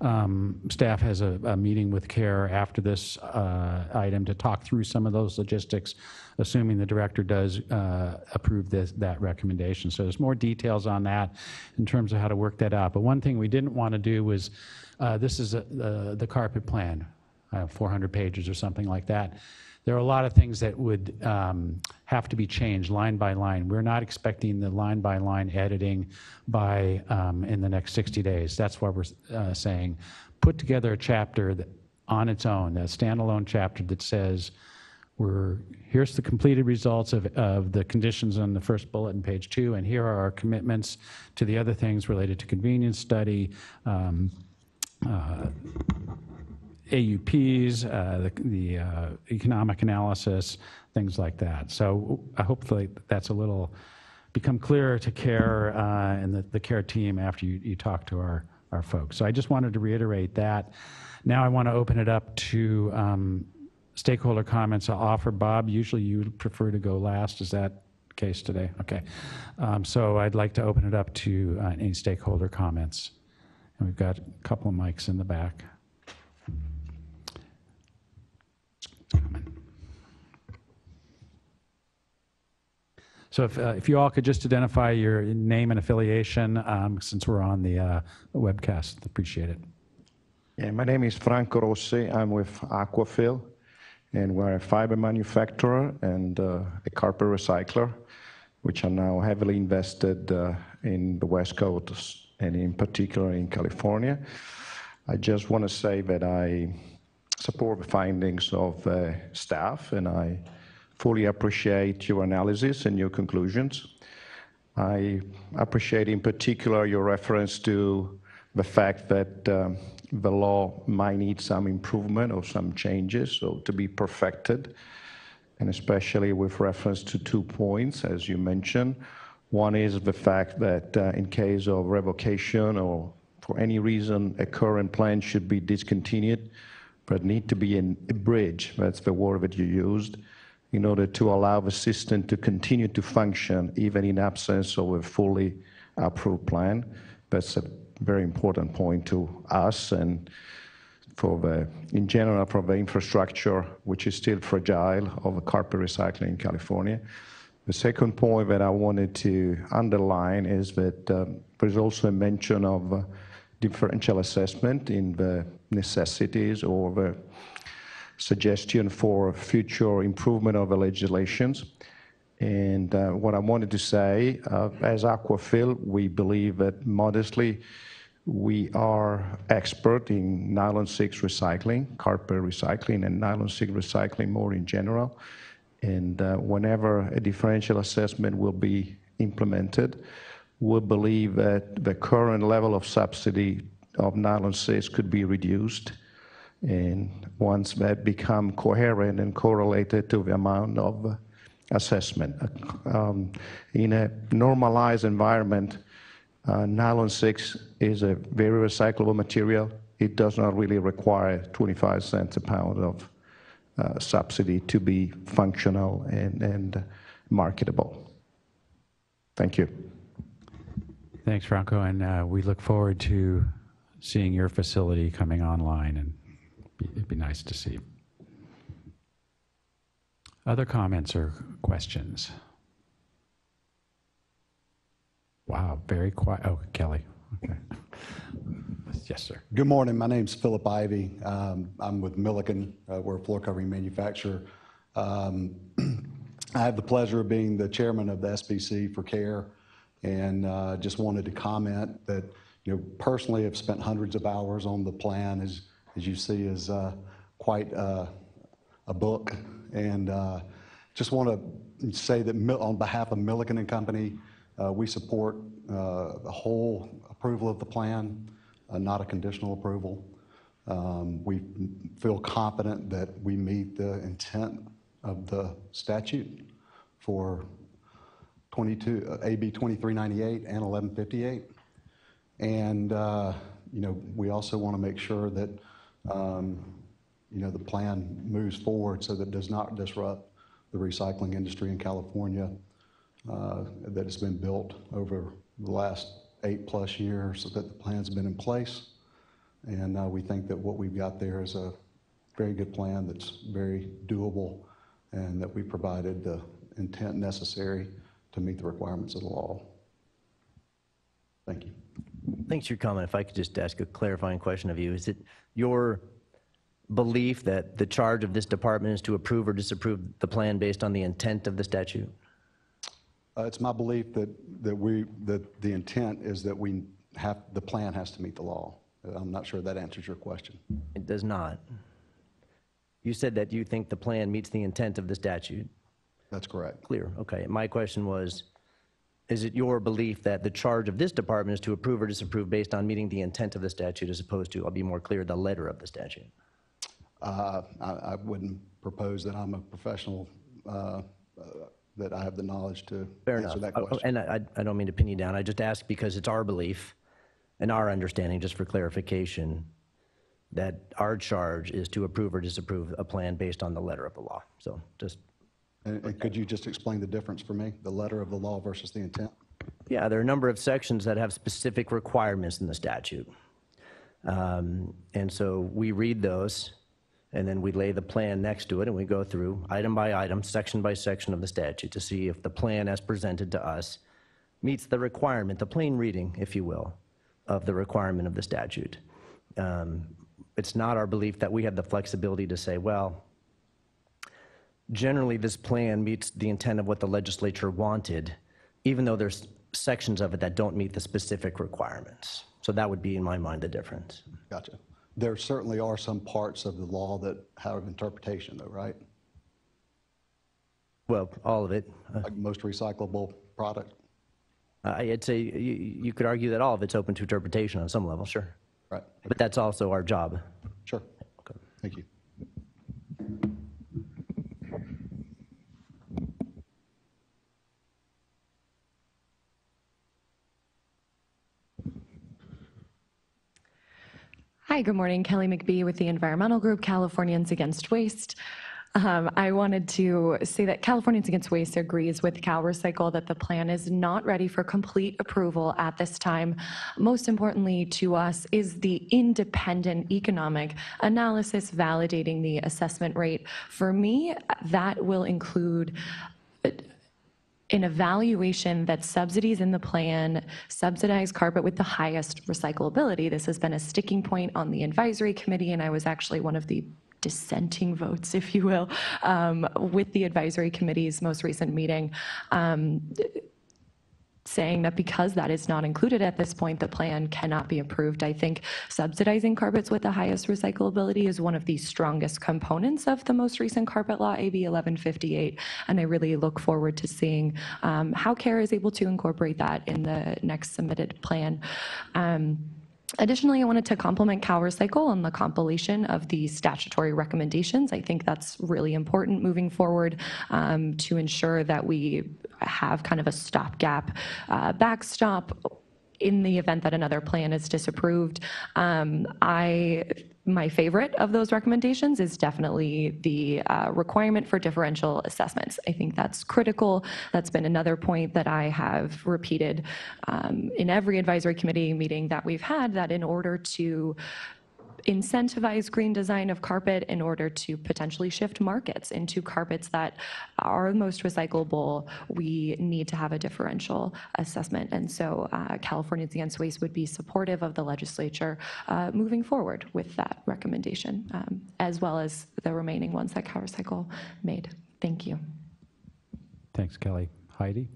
um, staff has a, a meeting with CARE after this uh, item to talk through some of those logistics, assuming the director does uh, approve this, that recommendation. So there's more details on that in terms of how to work that out. But one thing we didn't want to do was, uh, this is a, the, the carpet plan, uh, 400 pages or something like that. There are a lot of things that would um, have to be changed line by line. We're not expecting the line by line editing by um, in the next 60 days. That's why we're uh, saying put together a chapter that, on its own, a standalone chapter that says we're here's the completed results of, of the conditions on the first bullet in page two, and here are our commitments to the other things related to convenience study. Um, uh, AUPs, uh, the, the uh, economic analysis, things like that. So uh, hopefully that's a little, become clearer to CARE uh, and the, the CARE team after you, you talk to our, our folks. So I just wanted to reiterate that. Now I want to open it up to um, stakeholder comments. I'll offer Bob, usually you prefer to go last. Is that case today? Okay. Um, So I'd like to open it up to uh, any stakeholder comments. And we've got a couple of mics in the back. So if, uh, if you all could just identify your name and affiliation, um, since we're on the uh, webcast, appreciate it. Yeah, my name is Franco Rossi. I'm with Aquafil, and we're a fiber manufacturer and uh, a carpet recycler, which are now heavily invested uh, in the West Coast and in particular in California. I just want to say that I support the findings of uh, staff, and I fully appreciate your analysis and your conclusions. I appreciate in particular your reference to the fact that um, the law might need some improvement or some changes, so to be perfected, and especially with reference to two points, as you mentioned. One is the fact that uh, in case of revocation or for any reason a current plan should be discontinued, but need to be in a bridge, that's the word that you used, in order to allow the system to continue to function even in absence of a fully approved plan. That's a very important point to us and for the, in general, for the infrastructure, which is still fragile, of carpet recycling in California. The second point that I wanted to underline is that um, there's also a mention of uh, differential assessment in the necessities or the suggestion for future improvement of the legislations. And uh, what I wanted to say, uh, as Aquafil, we believe that modestly we are expert in nylon 6 recycling, carpet recycling, and nylon 6 recycling more in general. And uh, whenever a differential assessment will be implemented, we believe that the current level of subsidy of nylon 6 could be reduced. And once that become coherent and correlated to the amount of assessment. Um, in a normalized environment, uh, nylon 6 is a very recyclable material. It does not really require 25 cents a pound of uh, subsidy to be functional and, and marketable. Thank you. Thanks, Franco, and uh, we look forward to seeing your facility coming online, and it'd be nice to see. Other comments or questions? Wow, very quiet. Oh, Kelly. Okay. Yes, sir. Good morning. My name's Philip Ivy. Um, I'm with Milliken. Uh, We're a floor covering manufacturer. Um, I have the pleasure of being the chairman of the SPC for CARE, and uh, just wanted to comment that, you know, personally have spent hundreds of hours on the plan, as, as you see, is uh, quite uh, a book. And uh, just want to say that on behalf of Milliken and Company, we support the whole approval of the plan, not a conditional approval. Um, We feel confident that we meet the intent of the statute for 22, uh, AB 2398 and 1158. And, uh, you know, we also want to make sure that, you know, the plan moves forward so that it does not disrupt the recycling industry in California uh, that has been built over the last eight-plus years so that the plan's been in place. And uh, we think that what we've got there is a very good plan that's very doable and that we provided the intent necessary to meet the requirements of the law. Thank you. Thanks for your comment. If I could just ask a clarifying question of you, is it your belief that the charge of this department is to approve or disapprove the plan based on the intent of the statute? Uh, It's my belief that, that we, that the intent is that we have, the plan has to meet the law. I'm not sure that answers your question. It does not. You said that you think the plan meets the intent of the statute. That's correct. Clear, okay. My question was, is it your belief that the charge of this department is to approve or disapprove based on meeting the intent of the statute as opposed to, I'll be more clear, the letter of the statute? Uh, I I wouldn't propose that I'm a professional, uh, uh, that I have the knowledge to Fair answer enough. that Oh, oh, question. And I, I don't mean to pin you down. I just ask because it's our belief and our understanding, just for clarification, that our charge is to approve or disapprove a plan based on the letter of the law. So just, And and could you just explain the difference for me, the letter of the law versus the intent? yeah, there are a number of sections that have specific requirements in the statute. Um, And so we read those, and then we lay the plan next to it, and we go through item by item, section by section of the statute to see if the plan as presented to us meets the requirement, the plain reading, if you will, of the requirement of the statute. Um, It's not our belief that we have the flexibility to say, well, generally, this plan meets the intent of what the legislature wanted, even though there's sections of it that don't meet the specific requirements. So that would be, in my mind, the difference. Gotcha. There certainly are some parts of the law that have interpretation though, right? Well, all of it. Uh, Like most recyclable product, I'd say you you could argue that all of it's open to interpretation on some level, sure. right? But that's also our job. Sure. Okay. Thank you. Hi, good morning. Kelly McBee with the Environmental Group, Californians Against Waste. Um, I wanted to say that Californians Against Waste agrees with Cal Recycle that the plan is not ready for complete approval at this time. Most importantly to us is the independent economic analysis validating the assessment rate. For me, that will include an evaluation that subsidies in the plan subsidize carpet with the highest recyclability. This has been a sticking point on the advisory committee, and I was actually one of the dissenting votes, if you will, um, with the advisory committee's most recent meeting. Um, saying that because that is not included at this point, the plan cannot be approved. I think subsidizing carpets with the highest recyclability is one of the strongest components of the most recent carpet law, AB 1158, and I really look forward to seeing um, how CARE is able to incorporate that in the next submitted plan. Um, Additionally, I wanted to compliment CalRecycle on the compilation of the statutory recommendations. I think that's really important moving forward um, to ensure that we have kind of a stopgap uh, backstop in the event that another plan is disapproved. Um, I, my favorite of those recommendations is definitely the uh, requirement for differential assessments. I think that's critical. That's been another point that I have repeated um, in every advisory committee meeting that we've had, that in order to incentivize green design of carpet in order to potentially shift markets into carpets that are most recyclable, we need to have a differential assessment. And so uh, Californians Against Waste would be supportive of the legislature uh, moving forward with that recommendation, um, as well as the remaining ones that CalRecycle made. Thank you. Thanks, Kelly. Heidi?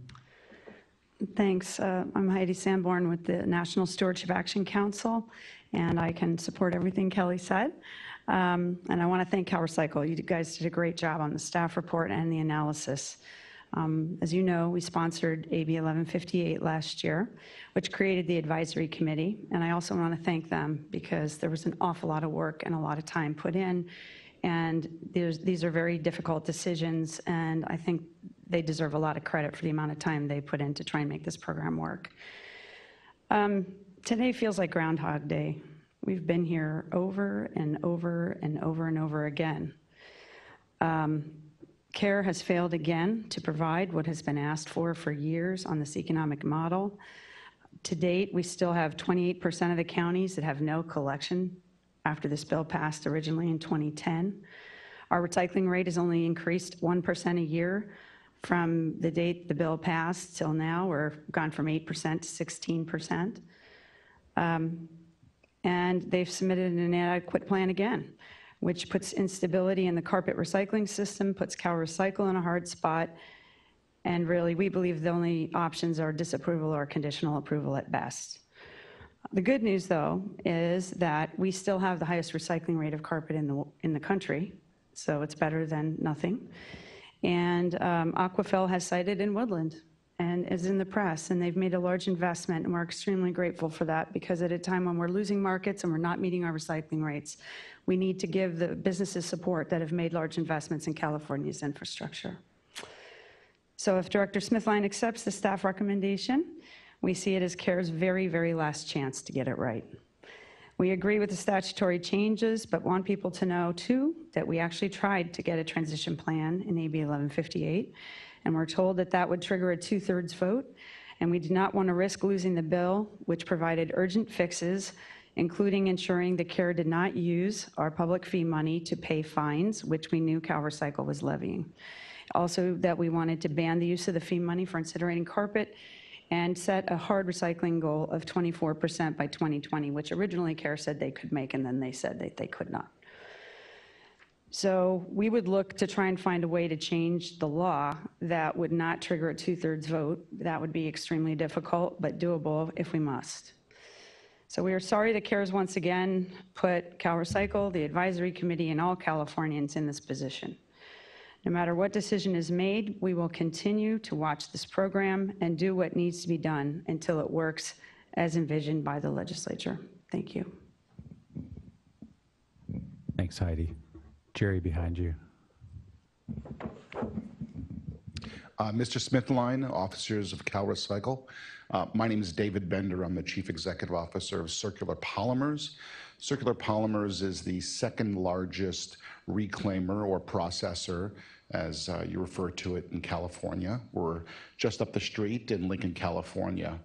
Thanks. Uh, I'm Heidi Sanborn with the National Stewardship Action Council, and I can support everything Kelly said. Um, And I want to thank CalRecycle. You guys did a great job on the staff report and the analysis. Um, As you know, we sponsored AB 1158 last year, which created the advisory committee, and I also want to thank them because there was an awful lot of work and a lot of time put in, and these are very difficult decisions, and I think they deserve a lot of credit for the amount of time they put in to try and make this program work. Um, Today feels like Groundhog Day. We've been here over and over and over and over again. Um, CARE has failed again to provide what has been asked for for years on this economic model. To date, we still have 28% of the counties that have no collection after this bill passed originally in 2010. Our recycling rate has only increased 1% a year from the date the bill passed till now. We're gone from 8% to 16%. Um, And they've submitted an inadequate plan again, which puts instability in the carpet recycling system, puts Cal Recycle in a hard spot. And really, we believe the only options are disapproval or conditional approval at best. The good news, though, is that we still have the highest recycling rate of carpet in the, in the country, so it's better than nothing. And um, Aquafil has sited in Woodland and is in the press, and they've made a large investment, and we're extremely grateful for that because at a time when we're losing markets and we're not meeting our recycling rates, we need to give the businesses support that have made large investments in California's infrastructure. So if Director Smithline accepts the staff recommendation, we see it as CARE's very, very last chance to get it right. We agree with the statutory changes, but want people to know, too, that we actually tried to get a transition plan in AB 1158, and we're told that that would trigger a two-thirds vote, and we did not want to risk losing the bill, which provided urgent fixes, including ensuring that CARE did not use our public fee money to pay fines, which we knew CalRecycle was levying. Also, that we wanted to ban the use of the fee money for incinerating carpet and set a hard recycling goal of 24% by 2020, which originally CARE said they could make, and then they said that they could not. So we would look to try and find a way to change the law that would not trigger a two-thirds vote. That would be extremely difficult, but doable if we must. So we are sorry that CARES once again put CalRecycle, the advisory committee, and all Californians in this position. No matter what decision is made, we will continue to watch this program and do what needs to be done until it works as envisioned by the legislature. Thank you. Thanks, Heidi. Jerry, behind you. Uh, Mr. Smithline, officers of Cal Recycle. Uh, My name is David Bender. I'm the Chief Executive Officer of Circular Polymers. Circular Polymers is the second largest reclaimer or processor, as uh, you refer to it in California. We're just up the street in Lincoln, California.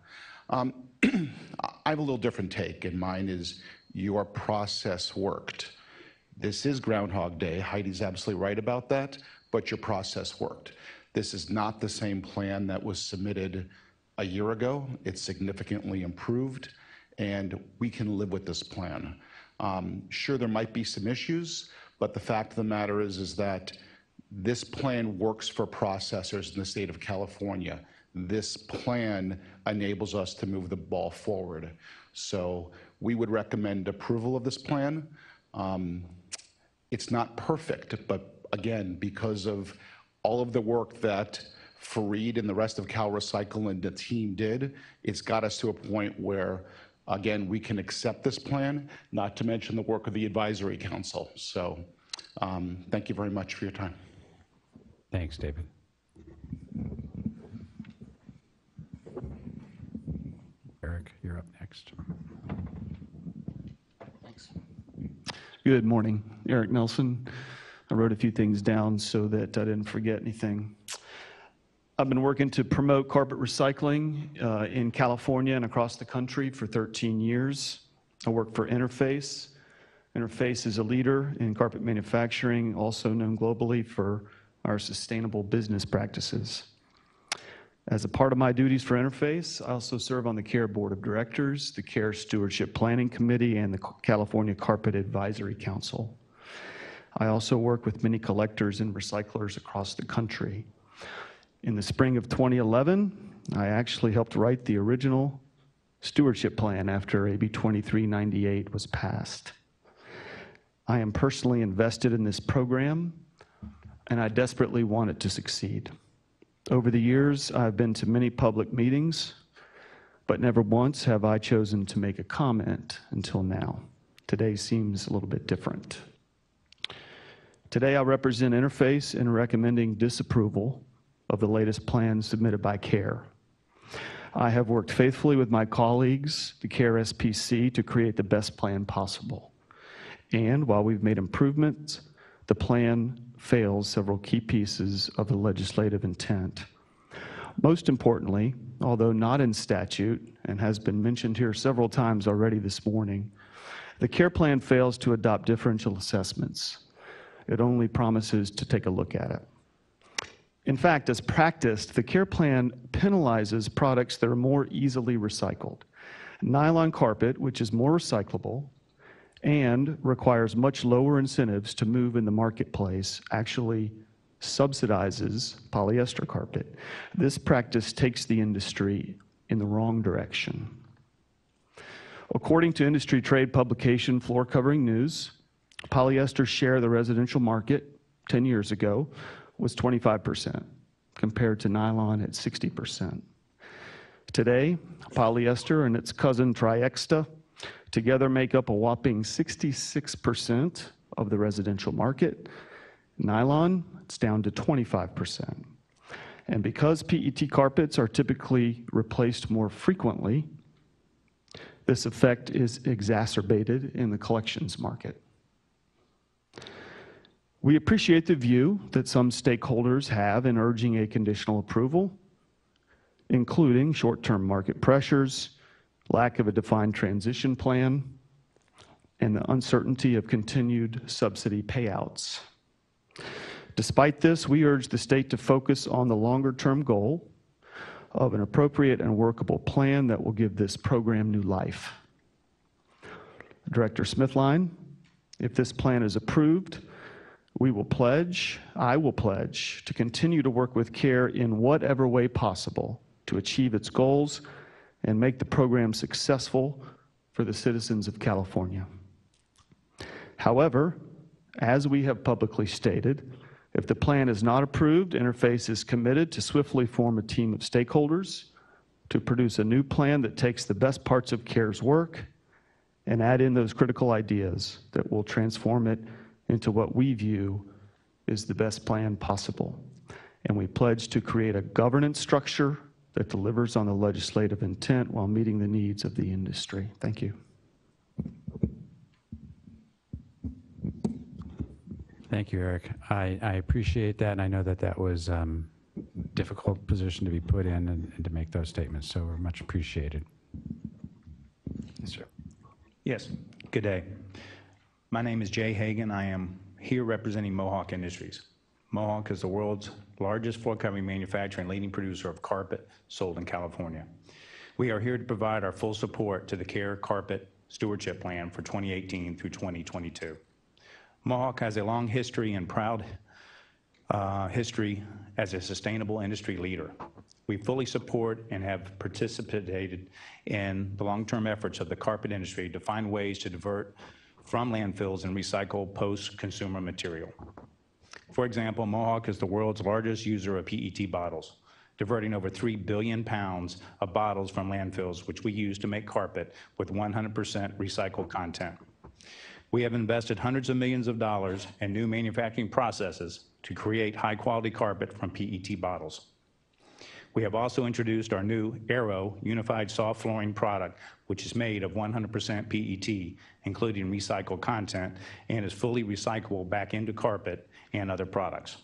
Um, I have a little different take, and mine is your process worked. This is Groundhog Day. Heidi's absolutely right about that, but your process worked. This is not the same plan that was submitted a year ago. It's significantly improved, and we can live with this plan. Um, Sure, there might be some issues, but the fact of the matter is, is that this plan works for processors in the state of California. This plan enables us to move the ball forward. So we would recommend approval of this plan. Um, It's not perfect, but again, because of all of the work that Fareed and the rest of Cal Recycle and the team did, it's got us to a point where, again, we can accept this plan, not to mention the work of the advisory council. So um, thank you very much for your time. Thanks, David. Eric, you're up next. Thanks. Good morning, Eric Nelson. I wrote a few things down so that I didn't forget anything. I've been working to promote carpet recycling uh, in California and across the country for 13 years. I work for Interface. Interface is a leader in carpet manufacturing, also known globally for our sustainable business practices. As a part of my duties for Interface, I also serve on the CARE Board of Directors, the CARE Stewardship Planning Committee, and the California Carpet Advisory Council. I also work with many collectors and recyclers across the country. In the spring of 2011, I actually helped write the original stewardship plan after AB 2398 was passed. I am personally invested in this program, and I desperately want it to succeed. Over the years, I've been to many public meetings, but never once have I chosen to make a comment until now. Today seems a little bit different. Today, I represent Interface in recommending disapproval of the latest plan submitted by CARE. I have worked faithfully with my colleagues, the CARE SPC, to create the best plan possible. And while we've made improvements, the plan fails several key pieces of the legislative intent. Most importantly, although not in statute and has been mentioned here several times already this morning, the CARE plan fails to adopt differential assessments. It only promises to take a look at it. In fact, as practiced, the CARE plan penalizes products that are more easily recycled. Nylon carpet, which is more recyclable, and requires much lower incentives to move in the marketplace actually subsidizes polyester carpet. This practice takes the industry in the wrong direction. According to industry trade publication Floor Covering News, polyester share of the residential market 10 years ago was 25%, compared to nylon at 60%. Today, polyester and its cousin triexta together make up a whopping 66% of the residential market. Nylon, it's down to 25%. And because PET carpets are typically replaced more frequently, this effect is exacerbated in the collections market. We appreciate the view that some stakeholders have in urging a conditional approval, including short-term market pressures, lack of a defined transition plan, and the uncertainty of continued subsidy payouts. Despite this, we urge the state to focus on the longer-term goal of an appropriate and workable plan that will give this program new life. Director Smithline, if this plan is approved, we will pledge, I will pledge, to continue to work with CARE in whatever way possible to achieve its goals and make the program successful for the citizens of California. However, as we have publicly stated, if the plan is not approved, Interface is committed to swiftly form a team of stakeholders to produce a new plan that takes the best parts of CARE's work and add in those critical ideas that will transform it into what we view is the best plan possible. and we pledge to create a governance structure that delivers on the legislative intent while meeting the needs of the industry. Thank you. Thank you, Eric. I, I appreciate that, and I know that that was um, difficult position to be put in and and to make those statements, so we're much appreciated. Yes, sir. Yes, good day. My name is Jay Hagan. I am here representing Mohawk Industries. Mohawk is the world's largest floor covering manufacturer and leading producer of carpet sold in California. We are here to provide our full support to the CARE Carpet Stewardship Plan for 2018 through 2022. Mohawk has a long history and proud uh, history as a sustainable industry leader. We fully support and have participated in the long-term efforts of the carpet industry to find ways to divert from landfills and recycle post-consumer material. For example, Mohawk is the world's largest user of PET bottles, diverting over 3 billion pounds of bottles from landfills, which we use to make carpet with 100% recycled content. We have invested hundreds of millions of dollars in new manufacturing processes to create high-quality carpet from PET bottles. We have also introduced our new Air.o Unified Soft Flooring product, which is made of 100% PET, including recycled content, and is fully recyclable back into carpet and other products.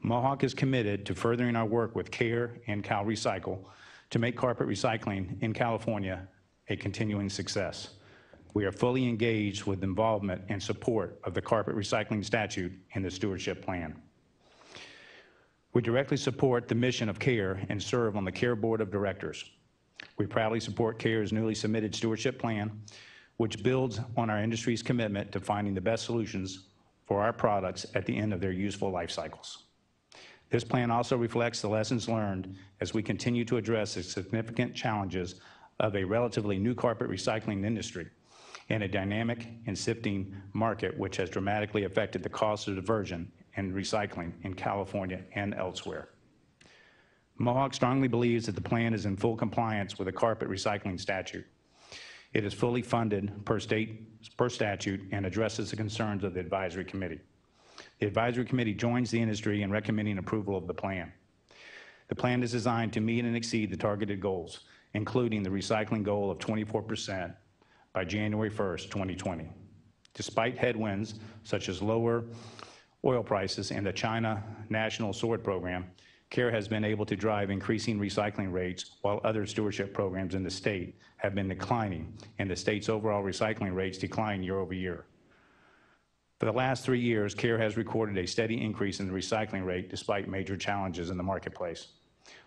Mohawk is committed to furthering our work with CARE and Cal Recycle to make carpet recycling in California a continuing success. We are fully engaged with involvement and support of the carpet recycling statute and the stewardship plan. We directly support the mission of CARE and serve on the CARE Board of Directors. We proudly support CARE's newly submitted stewardship plan, which builds on our industry's commitment to finding the best solutions for our products at the end of their useful life cycles. This plan also reflects the lessons learned as we continue to address the significant challenges of a relatively new carpet recycling industry and a dynamic and shifting market which has dramatically affected the cost of diversion and recycling in California and elsewhere. Mohawk strongly believes that the plan is in full compliance with the carpet recycling statute. It is fully funded per state, per statute and addresses the concerns of the advisory committee. The advisory committee joins the industry in recommending approval of the plan. The plan is designed to meet and exceed the targeted goals, including the recycling goal of 24% by January 1st, 2020. Despite headwinds such as lower oil prices and the China National Sword Program, CARE has been able to drive increasing recycling rates while other stewardship programs in the state have been declining, and the state's overall recycling rates decline year over year. For the last three years, CARE has recorded a steady increase in the recycling rate despite major challenges in the marketplace.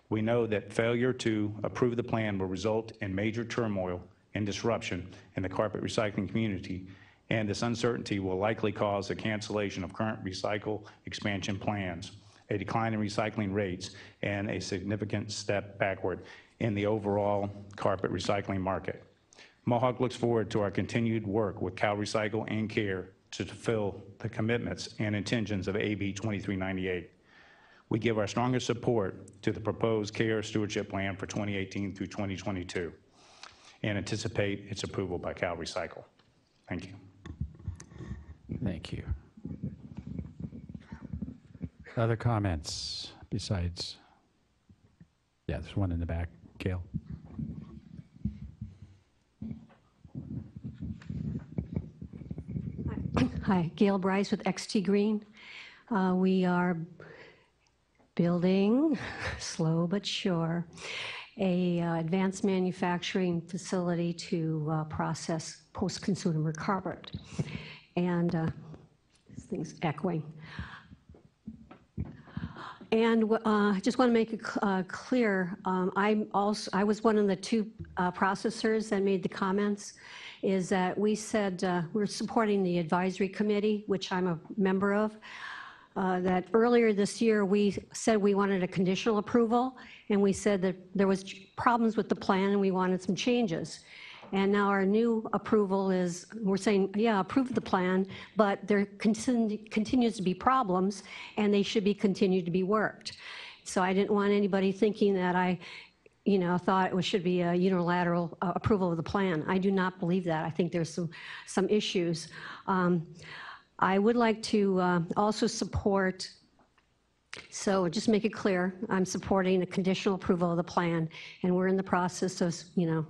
We know that failure to approve the plan will result in major turmoil and disruption in the carpet recycling community, and this uncertainty will likely cause a cancellation of current recycle expansion plans, a decline in recycling rates, and a significant step backward in the overall carpet recycling market. Mohawk looks forward to our continued work with Cal Recycle and CARE to fulfill the commitments and intentions of AB 2398. We give our strongest support to the proposed CARE stewardship plan for 2018 through 2022 and anticipate its approval by Cal Recycle. Thank you. Thank you. Other comments besides? Yeah, there's one in the back. Gail? Hi, Gail Bryce with XT Green. Uh, We are building, slow but sure, a uh, advanced manufacturing facility to uh, process post-consumer carpet. And uh, this thing's echoing. And uh, I just want to make it cl- uh, clear, um, I'm also, I was one of the two uh, processors that made the comments, is that we said, uh, we're supporting the advisory committee, which I'm a member of, uh, that earlier this year, we said we wanted a conditional approval, and we said that there was problems with the plan and we wanted some changes. And now our new approval is, we're saying, yeah, approve the plan, but there continu- continues to be problems, and they should be continued to be worked. So I didn't want anybody thinking that I, you know, thought it should be a unilateral uh, approval of the plan. I do not believe that. I think there's some, some issues. Um, I would like to uh, also support So just make it clear, I'm supporting a conditional approval of the plan, and we're in the process of, you know,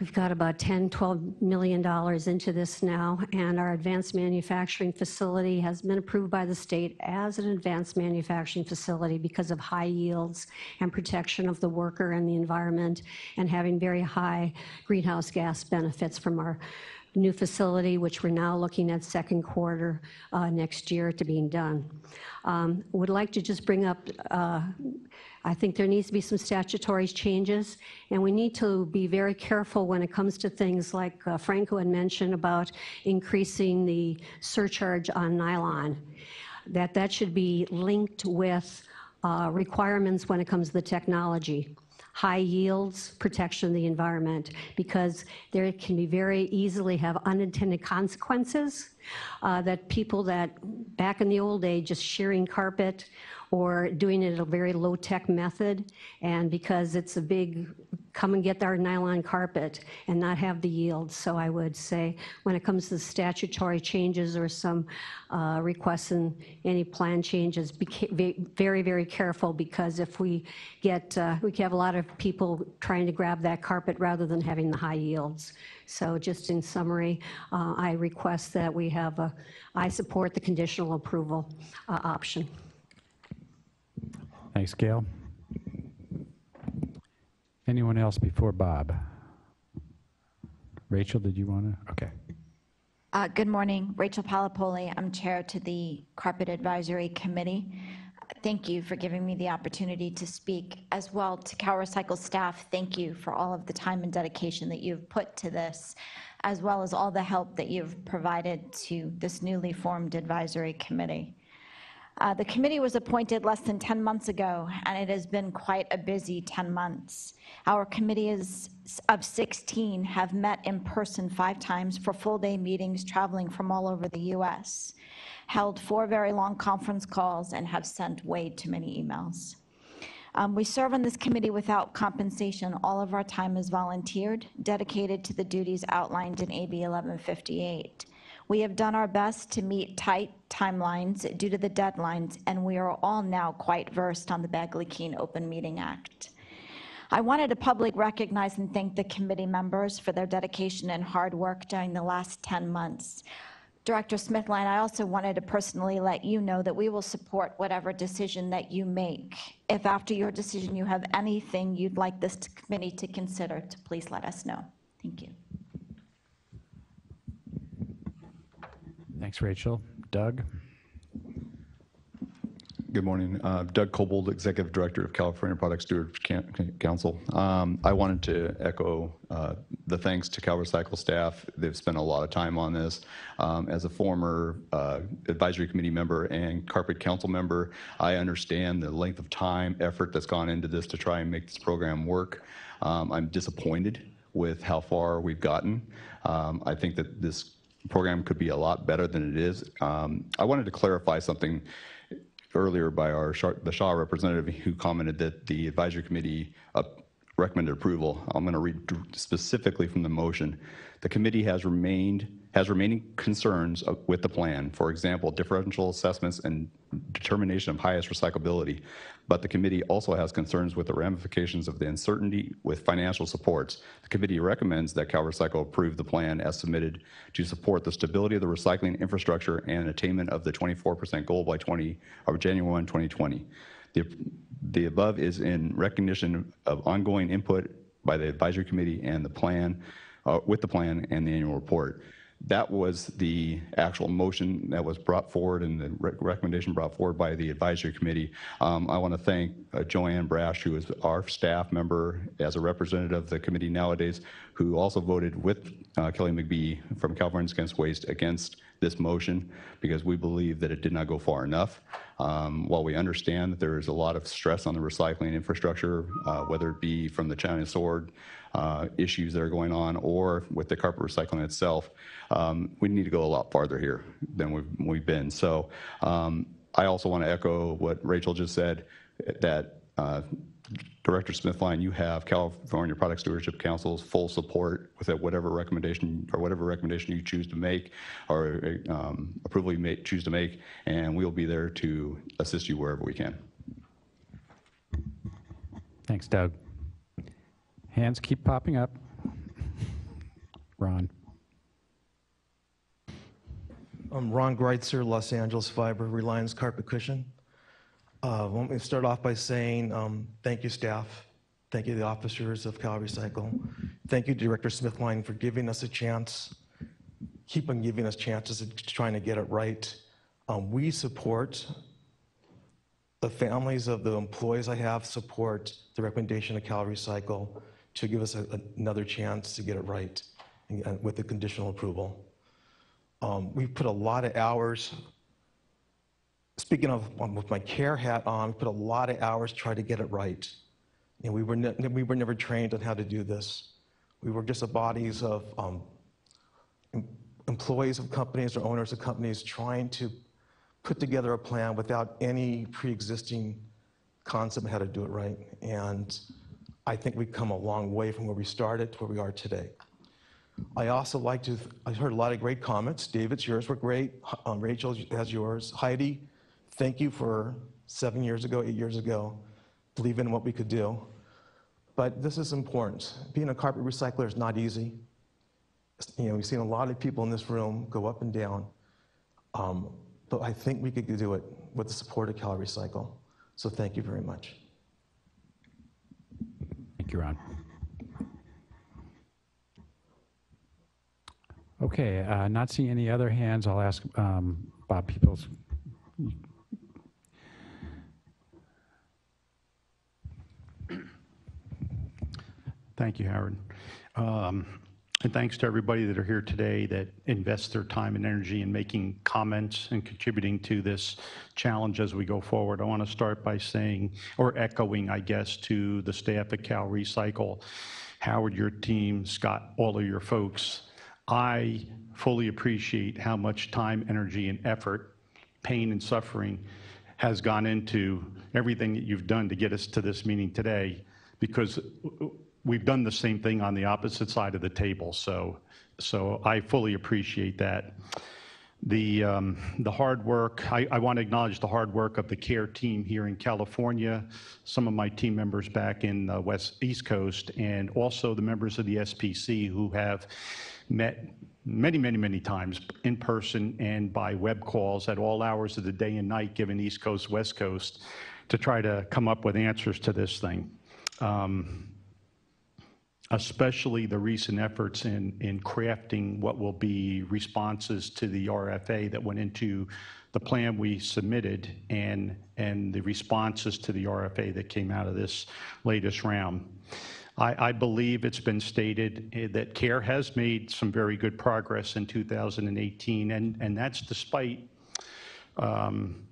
we've got about 10, 12 million dollars into this now, and our advanced manufacturing facility has been approved by the state as an advanced manufacturing facility because of high yields and protection of the worker and the environment, and having very high greenhouse gas benefits from our new facility, which we're now looking at second quarter uh, next year to being done. Um, Would like to just bring up, uh, I think there needs to be some statutory changes, and we need to be very careful when it comes to things like uh, Franco had mentioned about increasing the surcharge on nylon, that that should be linked with uh, requirements when it comes to the technology. High yields, protection of the environment, because there can be very easily have unintended consequences uh, that people that back in the old days just shearing carpet or doing it a very low-tech method, and because it's a big come and get our nylon carpet and not have the yield. So I would say when it comes to statutory changes or some uh, requests and any plan changes, be very, very careful because if we get, uh, we have a lot of people trying to grab that carpet rather than having the high yields. So just in summary, uh, I request that we have a, I support the conditional approval uh, option. Thanks, Gail. Anyone else before Bob? Rachel, did you want to? Okay. Uh, Good morning, Rachel Palapoli. I'm Chair to the Carpet Advisory Committee. Thank you for giving me the opportunity to speak. As well, to CalRecycle staff, thank you for all of the time and dedication that you've put to this, as well as all the help that you've provided to this newly formed advisory committee. Uh, The committee was appointed less than 10 months ago, and it has been quite a busy 10 months. Our committees of 16 have met in person five times for full-day meetings, traveling from all over the U.S., held four very long conference calls, and have sent way too many emails. Um, We serve on this committee without compensation. All of our time is volunteered, dedicated to the duties outlined in AB 1158. We have done our best to meet tight timelines due to the deadlines, and we are all now quite versed on the Bagley-Keene Open Meeting Act. I wanted to publicly recognize and thank the committee members for their dedication and hard work during the last 10 months. Director Smithline, I also wanted to personally let you know that we will support whatever decision that you make. If after your decision you have anything you'd like this committee to consider, to please let us know. Thank you. Thanks, Rachel. Doug? Good morning. Uh, Doug Kobold, Executive Director of California Product Stewards Can- Council. Um, I wanted to echo uh, the thanks to CalRecycle staff. They've spent a lot of time on this. Um, As a former uh, advisory committee member and carpet council member, I understand the length of time, effort that's gone into this to try and make this program work. Um, I'm disappointed with how far we've gotten. Um, I think that this program could be a lot better than it is. Um, I wanted to clarify something earlier by our, the Shaw representative who commented that the advisory committee uh, recommended approval. I'm going to read specifically from the motion. The committee has remained, has remaining concerns with the plan, for example, differential assessments and determination of highest recyclability. But the committee also has concerns with the ramifications of the uncertainty with financial supports. The committee recommends that CalRecycle approve the plan as submitted to support the stability of the recycling infrastructure and attainment of the 24% goal by 20, or January 1, 2020. The, the above is in recognition of ongoing input by the advisory committee and the plan, uh, with the plan and the annual report. That was the actual motion that was brought forward and the rec- recommendation brought forward by the advisory committee. Um, I want to thank uh, Joanne Brasch, who is our staff member as a representative of the committee nowadays, who also voted with uh, Kelly McBee from Californians Against Waste against this motion because we believe that it did not go far enough. Um, While we understand that there is a lot of stress on the recycling infrastructure, uh, whether it be from the China sword uh, issues that are going on or with the carpet recycling itself, um, we need to go a lot farther here than we've, we've been. So um, I also want to echo what Rachel just said, that uh, Director Smithline, you have California Product Stewardship Council's full support with whatever recommendation, or whatever recommendation you choose to make, or um, approval you may choose to make, and we'll be there to assist you wherever we can. Thanks, Doug. Hands keep popping up. Ron. I'm Ron Greitzer, Los Angeles Fiber, Reliance Carpet Cushion. Uh, want me start off by saying um, thank you, staff. Thank you, the officers of Cal Recycle. Thank you, Director Smithline, for giving us a chance, keep on giving us chances of trying to get it right. Um, we support the families of the employees I have support the recommendation of Cal Recycle to give us a, another chance to get it right and with the conditional approval. Um, we put a lot of hours. Speaking of um, with my CARE hat on, put a lot of hours trying to get it right. And we were, we were never trained on how to do this. We were just a bodies of um, em- employees of companies or owners of companies trying to put together a plan without any pre-existing concept of how to do it right. And I think we've come a long way from where we started to where we are today. I also like to, I heard a lot of great comments. David's, yours were great. Um, Rachel has yours. Heidi, thank you for seven years ago, eight years ago, believing in what we could do. But this is important. Being a carpet recycler is not easy. You know, we've seen a lot of people in this room go up and down. Um, but I think we could do it with the support of Cal Recycle. So thank you very much. Thank you, Ron. Okay, uh, not seeing any other hands, I'll ask um, Bob Peoples. Thank you, Howard. Um, And thanks to everybody that are here today that invests their time and energy in making comments and contributing to this challenge as we go forward. I want to start by saying, or echoing, I guess, to the staff at Cal Recycle, Howard, your team, Scott, all of your folks. I fully appreciate how much time, energy, and effort, pain and suffering has gone into everything that you've done to get us to this meeting today, because we've done the same thing on the opposite side of the table. So, so I fully appreciate that. The, um, the hard work, I, I want to acknowledge the hard work of the CARE team here in California, some of my team members back in the West, East Coast, and also the members of the SPC who have met many, many, many times in person and by web calls at all hours of the day and night, given East Coast, West Coast, to try to come up with answers to this thing. Um, especially the recent efforts in, in crafting what will be responses to the RFA that went into the plan we submitted and, and the responses to the RFA that came out of this latest round. I, I believe it's been stated eh, that CARE has made some very good progress in 2018, and, and that's despite um,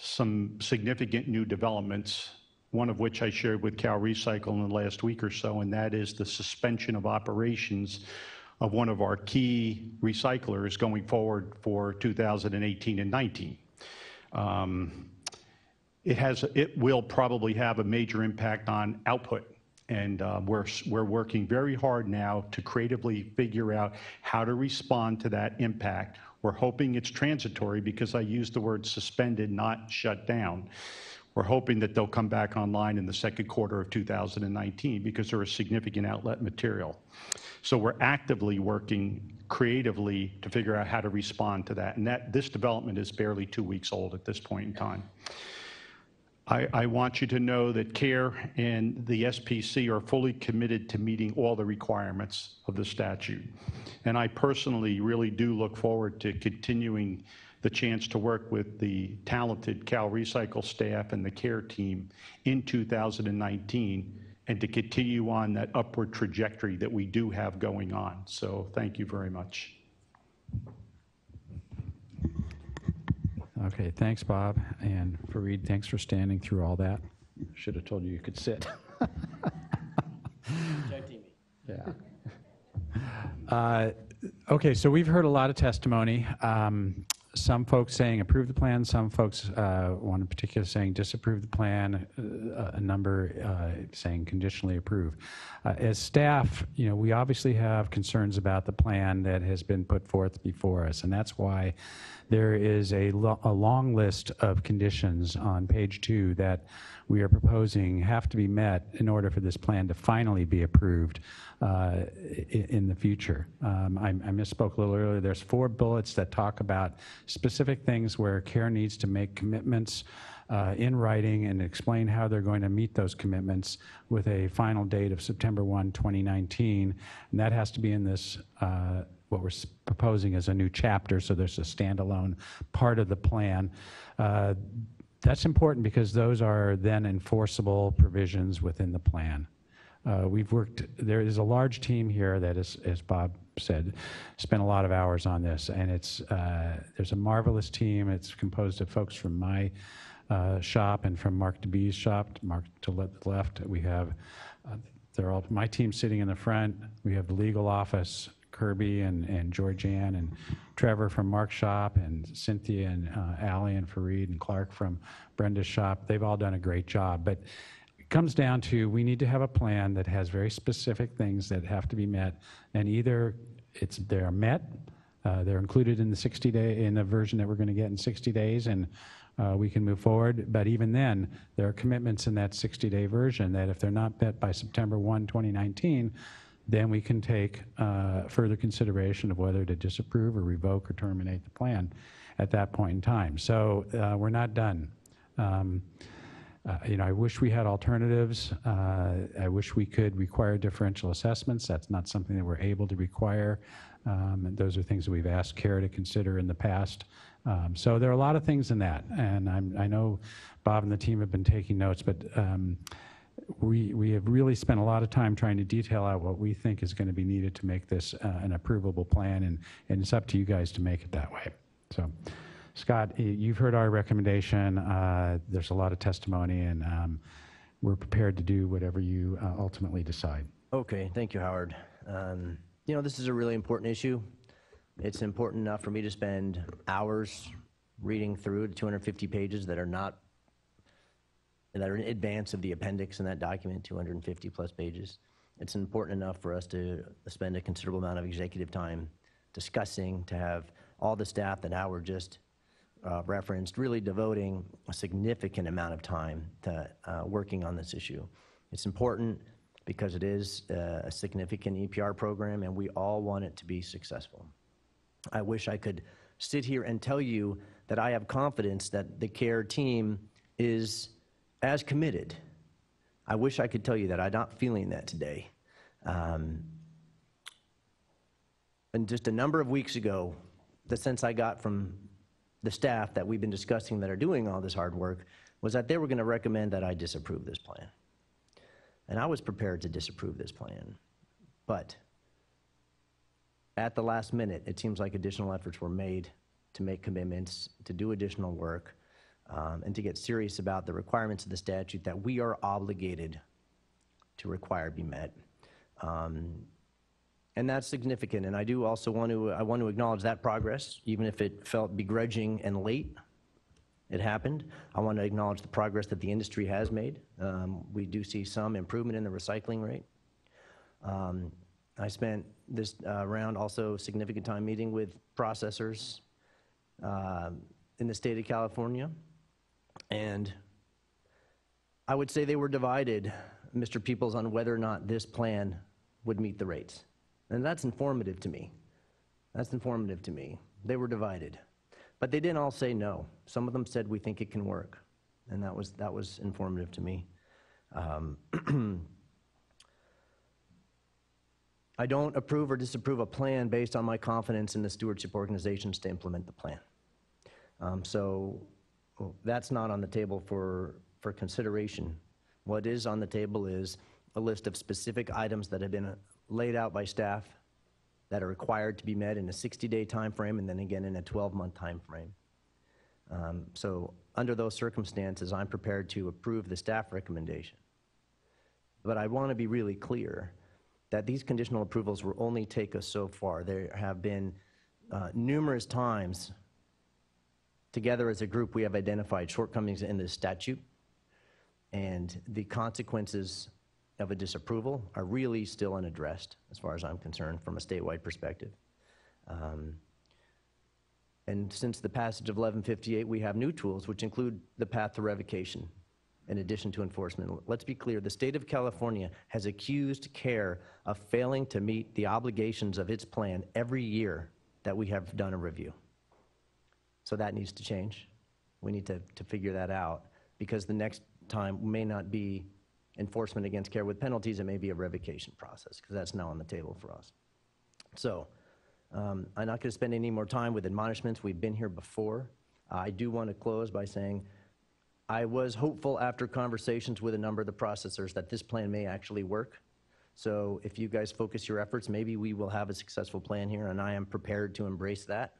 some significant new developments one of which I shared with Cal Recycle in the last week or so, and that is the suspension of operations of one of our key recyclers going forward for 2018 and 19. Um, it has, it will probably have a major impact on output. And uh, we're, we're working very hard now to creatively figure out how to respond to that impact. We're hoping it's transitory because I used the word suspended, not shut down. We're hoping that they'll come back online in the second quarter of 2019 because they're a significant outlet material. So we're actively working creatively to figure out how to respond to that. And that this development is barely two weeks old at this point in time. I, I, want you to know that CARE and the SPC are fully committed to meeting all the requirements of the statute. And I personally really do look forward to continuing the chance to work with the talented Cal Recycle staff and the CARE team in 2019 and to continue on that upward trajectory that we do have going on. So thank you very much. Okay, thanks, Bob. And Fareed, thanks for standing through all that. Should have told you you could sit. yeah. Uh, okay, so we've heard a lot of testimony. Um, some folks saying approve the plan, some folks, uh, one in particular saying disapprove the plan. a a number uh, saying conditionally approve. Uh, As staff, you know, we obviously have concerns about the plan that has been put forth before us, and that's why there is a, lo- a long list of conditions on page two that we are proposing have to be met in order for this plan to finally be approved uh, in the future. Um, I I misspoke a little earlier. There's four bullets that talk about specific things where CARE needs to make commitments uh, in writing and explain how they're going to meet those commitments with a final date of September 1, 2019. And that has to be in this, uh, what we're proposing as a new chapter, so there's a standalone part of the plan. Uh, That's important because those are then enforceable provisions within the plan. Uh, We've worked, there is a large team here that is, as Bob said, spent a lot of hours on this, and it's, uh, there's a marvelous team. It's composed of folks from my uh, shop and from Mark de Bie's shop, Mark to the left. We have, uh, they're all, my team sitting in the front. We have the legal office, Kirby and, and Georgianne and Trevor from Mark's shop and Cynthia and uh, Ally and Fareed and Clark from Brenda's shop. They've all done a great job. But comes down to, we need to have a plan that has very specific things that have to be met. And either it's, they're met, uh, they're included in the 60 day, in the version that we're going to get in 60 days, and uh, we can move forward. But even then, there are commitments in that 60-day version that if they're not met by September 1, 2019, then we can take uh, further consideration of whether to disapprove or revoke or terminate the plan at that point in time. So uh, we're not done. Um, uh, You know, I wish we had alternatives. Uh, I wish we could require differential assessments. That's not something that we're able to require. Um, and Those are things that we've asked CARE to consider in the past. Um, So there are a lot of things in that, and I'm, I know Bob and the team have been taking notes, but um, we, we have really spent a lot of time trying to detail out what we think is going to be needed to make this uh, an approvable plan, and, and it's up to you guys to make it that way. So, Scott, you've heard our recommendation. Uh, There's a lot of testimony, and um, we're prepared to do whatever you uh, ultimately decide. Okay, thank you, Howard. Um, You know, this is a really important issue. It's important enough for me to spend hours reading through the 250 pages that are not, that are in advance of the appendix in that document, 250-plus pages. It's important enough for us to spend a considerable amount of executive time discussing, to have all the staff that Howard just referenced, really devoting a significant amount of time to uh, working on this issue. It's important because it is uh, a significant EPR program, and we all want it to be successful. I wish I could sit here and tell you that I have confidence that the CARE team is as committed. I wish I could tell you that. I'm not feeling that today. Um, and just a number of weeks ago, the sense I got from the staff that we've been discussing that are doing all this hard work was that they were going to recommend that I disapprove this plan. And I was prepared to disapprove this plan. But at the last minute, it seems like additional efforts were made to make commitments, to do additional work, um, and to get serious about the requirements of the statute that we are obligated to require be met. Um, and that's significant, and I do also want to, I want to acknowledge that progress, even if it felt begrudging and late. It happened. I want to acknowledge the progress that the industry has made. Um, We do see some improvement in the recycling rate. Um, I spent this uh, round also significant time meeting with processors um, in the state of California, and I would say they were divided, Mr. Peoples, on whether or not this plan would meet the rates. And that's informative to me. That's informative to me. They were divided. But they didn't all say no. Some of them said, we think it can work. And that was, that was informative to me. Um, I don't approve or disapprove a plan based on my confidence in the stewardship organizations to implement the plan. Um, So well, that's not on the table for, for consideration. What is on the table is a list of specific items that have been laid out by staff that are required to be met in a 60-day timeframe and then again in a 12-month timeframe. Um, So under those circumstances, I'm prepared to approve the staff recommendation. But I want to be really clear that these conditional approvals will only take us so far. There have been uh, numerous times, together as a group, we have identified shortcomings in this statute. And the consequences of a disapproval are really still unaddressed, as far as I'm concerned, from a statewide perspective. Um, And since the passage of 1158, we have new tools, which include the path to revocation, in addition to enforcement. Let's be clear, the state of California has accused CARE of failing to meet the obligations of its plan every year that we have done a review. So that needs to change. We need to, to figure that out, because the next time may not be enforcement against CARE with penalties, it may be a revocation process, because that's now on the table for us. So, um, I'm not going to spend any more time with admonishments. We've been here before. I do want to close by saying I was hopeful after conversations with a number of the processors that this plan may actually work. So if you guys focus your efforts, maybe we will have a successful plan here, and I am prepared to embrace that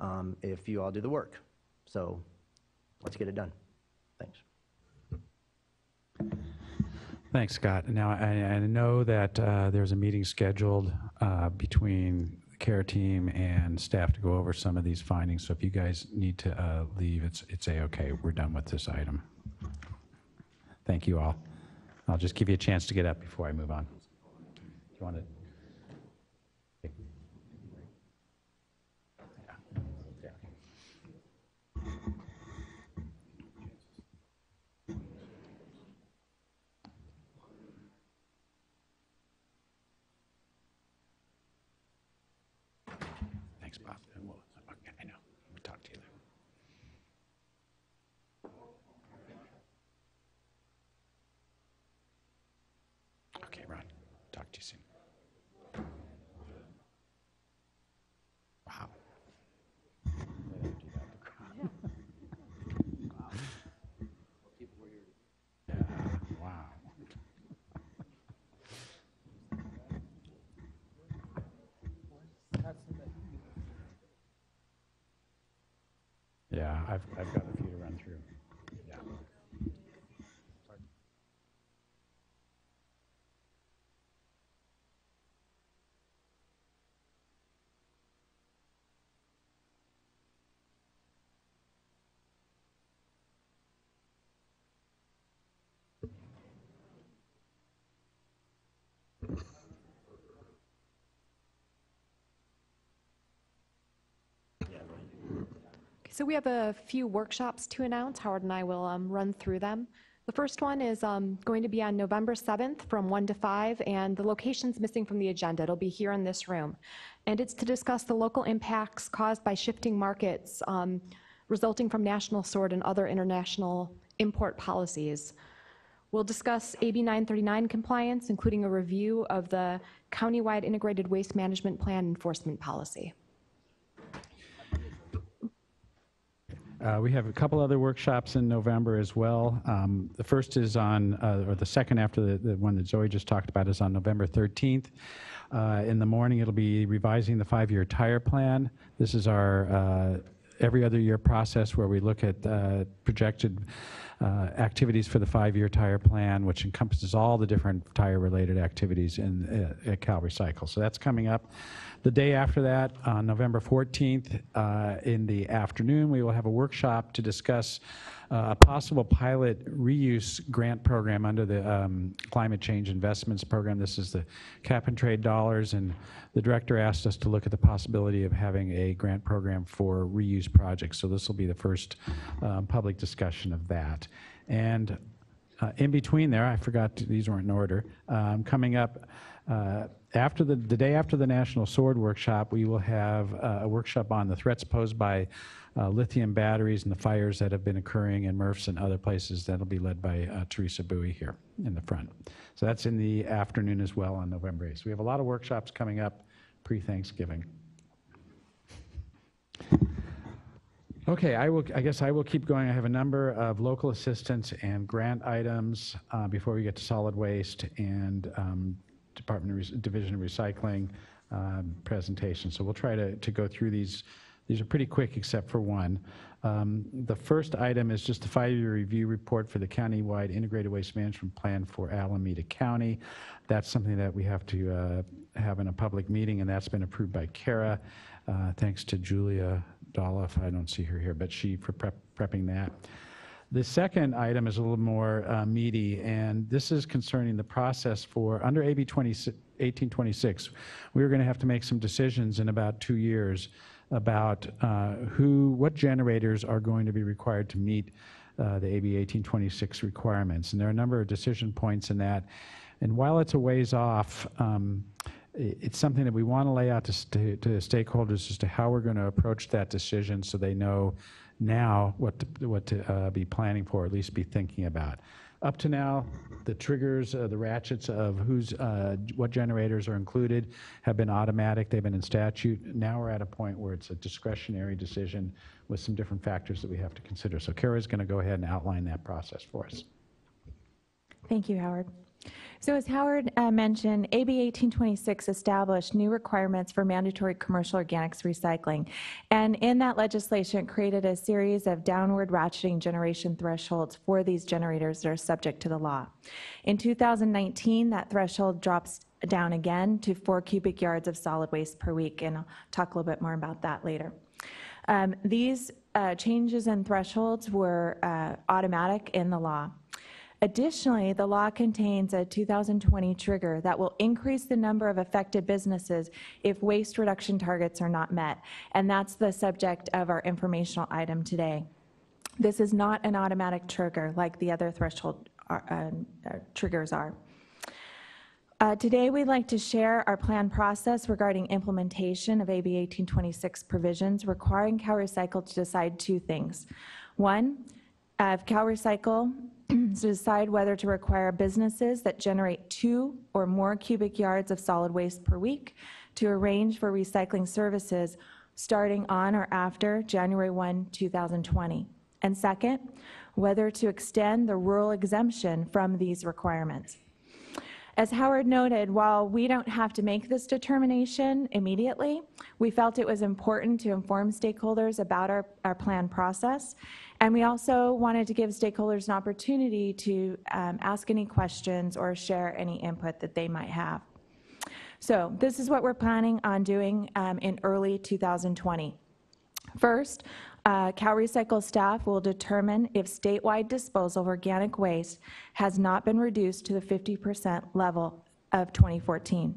um, if you all do the work. So let's get it done. Thanks. Thanks, Scott. Now, I, I know that uh, there's a meeting scheduled uh, between the CARE team and staff to go over some of these findings. So if you guys need to uh, leave, it's, it's A-okay. We're done with this item. Thank you all. I'll just give you a chance to get up before I move on. Do you want to? Thanks, Bob. And we'll- okay, I know. We'll talk to you later. Okay, Ron. Talk to you soon. Wow. Yeah, wow. Yeah, I've, I've got a few to run through. Yeah. Okay, So we have a few workshops to announce. Howard and I will um, run through them. The first one is um, going to be on November 7th from 1 to 5, and the location's missing from the agenda. It'll be here in this room. And it's to discuss the local impacts caused by shifting markets um, resulting from national sword and other international import policies. We'll discuss AB 939 compliance, including a review of the countywide integrated waste management plan enforcement policy. Uh, We have a couple other workshops in November as well. Um, The first is on, uh, or the second after the the one that Zoe just talked about is on November 13th. Uh, In the morning, it'll be revising the five-year tire plan. This is our uh, every other year process where we look at uh, projected uh, activities for the five-year tire plan, which encompasses all the different tire-related activities in, uh, at Cal Recycle. So that's coming up. The day after that, on November 14th, uh, in the afternoon, we will have a workshop to discuss a possible pilot reuse grant program under the um, Climate Change Investments Program. This is the cap and trade dollars, and the director asked us to look at the possibility of having a grant program for reuse projects. So this will be the first um, public discussion of that. And uh, in between there, I forgot, to- these weren't in order, um, coming up, uh, after the, the day after the National Sword Workshop, we will have uh, a workshop on the threats posed by uh, lithium batteries and the fires that have been occurring in MRFs and other places. That'll be led by uh, Teresa Bowie here in the front. So that's in the afternoon as well on November 8th. So we have a lot of workshops coming up pre-Thanksgiving. Okay, I will, I guess I will keep going. I have a number of local assistance and grant items uh, before we get to solid waste and um, Department of, Re- Division of Recycling um, presentation. So we'll try to, to go through these. These are pretty quick except for one. Um, The first item is just a five-year review report for the countywide integrated waste management plan for Alameda County. That's something that we have to uh, have in a public meeting, and that's been approved by Kara. Uh, Thanks to Julia Dolph, I don't see her here, but she for prep- prepping that. The second item is a little more uh, meaty, and this is concerning the process for, under AB 20 1826, we're going to have to make some decisions in about two years about uh, who, what generators are going to be required to meet uh, the AB 1826 requirements. And there are a number of decision points in that. And while it's a ways off, um, it's something that we want to lay out to, to stakeholders as to how we're going to approach that decision so they know now what to, what to uh, be planning for, at least be thinking about. Up to now, the triggers, uh, the ratchets of who's, uh, what generators are included have been automatic, they've been in statute. Now we're at a point where it's a discretionary decision with some different factors that we have to consider. So Kara's going to go ahead and outline that process for us. Thank you, Howard. So as Howard uh, mentioned, AB 1826 established new requirements for mandatory commercial organics recycling. And in that legislation, created a series of downward ratcheting generation thresholds for these generators that are subject to the law. In 2019, that threshold drops down again to four cubic yards of solid waste per week, and I'll talk a little bit more about that later. Um, These uh, changes in thresholds were uh, automatic in the law. Additionally, the law contains a 2020 trigger that will increase the number of affected businesses if waste reduction targets are not met, and that's the subject of our informational item today. This is not an automatic trigger like the other threshold um, uh, triggers are. Uh, Today, we'd like to share our plan process regarding implementation of AB 1826 provisions requiring CalRecycle to decide two things. One, uh, if Cal Recycle to decide whether to require businesses that generate two or more cubic yards of solid waste per week to arrange for recycling services starting on or after January 1, 2020. And second, whether to extend the rural exemption from these requirements. As Howard noted, while we don't have to make this determination immediately, we felt it was important to inform stakeholders about our, our plan process. And we also wanted to give stakeholders an opportunity to um, ask any questions or share any input that they might have. So this is what we're planning on doing um, in early 2020. First, uh, Cal Recycle staff will determine if statewide disposal of organic waste has not been reduced to the 50% level of 2014.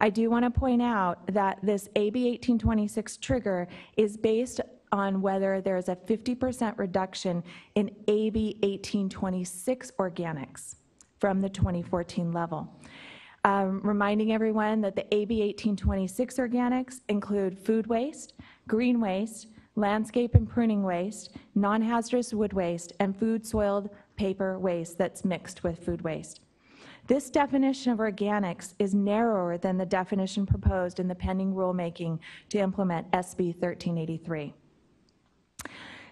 I do want to point out that this AB 1826 trigger is based on whether there is a 50% reduction in AB 1826 organics from the 2014 level. Um, Reminding everyone that the AB 1826 organics include food waste, green waste, landscape and pruning waste, non-hazardous wood waste, and food soiled paper waste that's mixed with food waste. This definition of organics is narrower than the definition proposed in the pending rulemaking to implement SB 1383.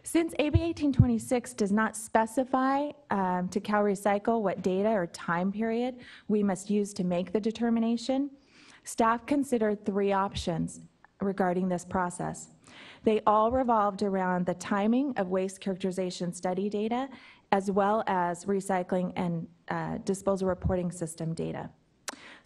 Since AB 1826 does not specify um, to Cal Recycle what data or time period we must use to make the determination, staff considered three options regarding this process. They all revolved around the timing of waste characterization study data, as well as recycling and uh, disposal reporting system data.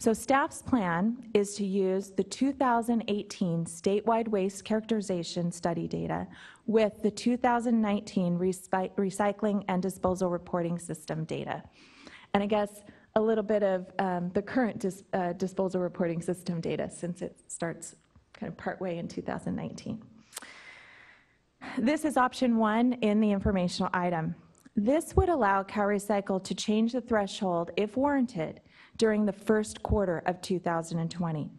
So staff's plan is to use the 2018 statewide waste characterization study data with the 2019 recy- recycling and disposal reporting system data. And I guess a little bit of um, the current dis- uh, disposal reporting system data since it starts kind of partway in 2019. This is option one in the informational item. This would allow CalRecycle to change the threshold, if warranted, during the first quarter of 2020.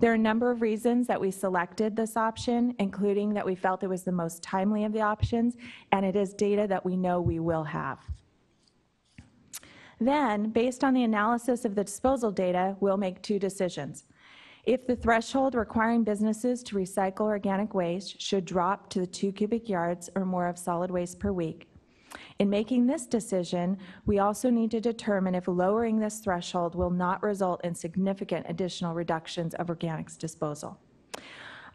There are a number of reasons that we selected this option, including that we felt it was the most timely of the options, and it is data that we know we will have. Then, based on the analysis of the disposal data, we'll make two decisions. If the threshold requiring businesses to recycle organic waste should drop to the two cubic yards or more of solid waste per week. In making this decision, we also need to determine if lowering this threshold will not result in significant additional reductions of organics disposal.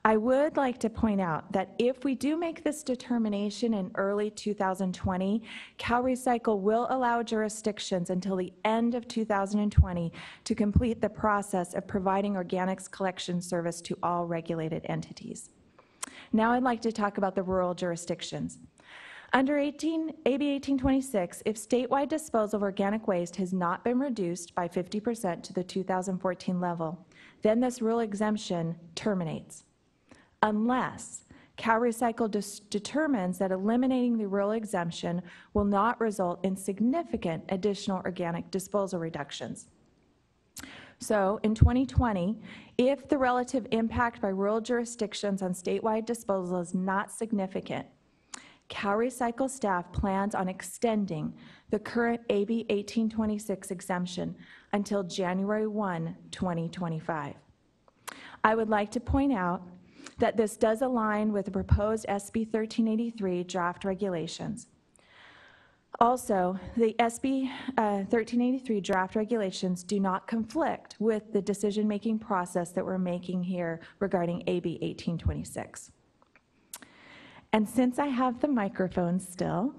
I would like to point out that if we do make this determination in early 2020, CalRecycle will allow jurisdictions until the end of 2020 to complete the process of providing organics collection service to all regulated entities. Now I'd like to talk about the rural jurisdictions. Under 18, AB 1826, if statewide disposal of organic waste has not been reduced by 50% to the 2014 level, then this rural exemption terminates. Unless CalRecycle determines that eliminating the rural exemption will not result in significant additional organic disposal reductions. So in 2020, if the relative impact by rural jurisdictions on statewide disposal is not significant, Cal Recycle staff plans on extending the current AB 1826 exemption until January 1, 2025. I would like to point out that this does align with the proposed SB 1383 draft regulations. Also, the SB uh, 1383 draft regulations do not conflict with the decision-making process that we're making here regarding AB 1826. And since I have the microphone still,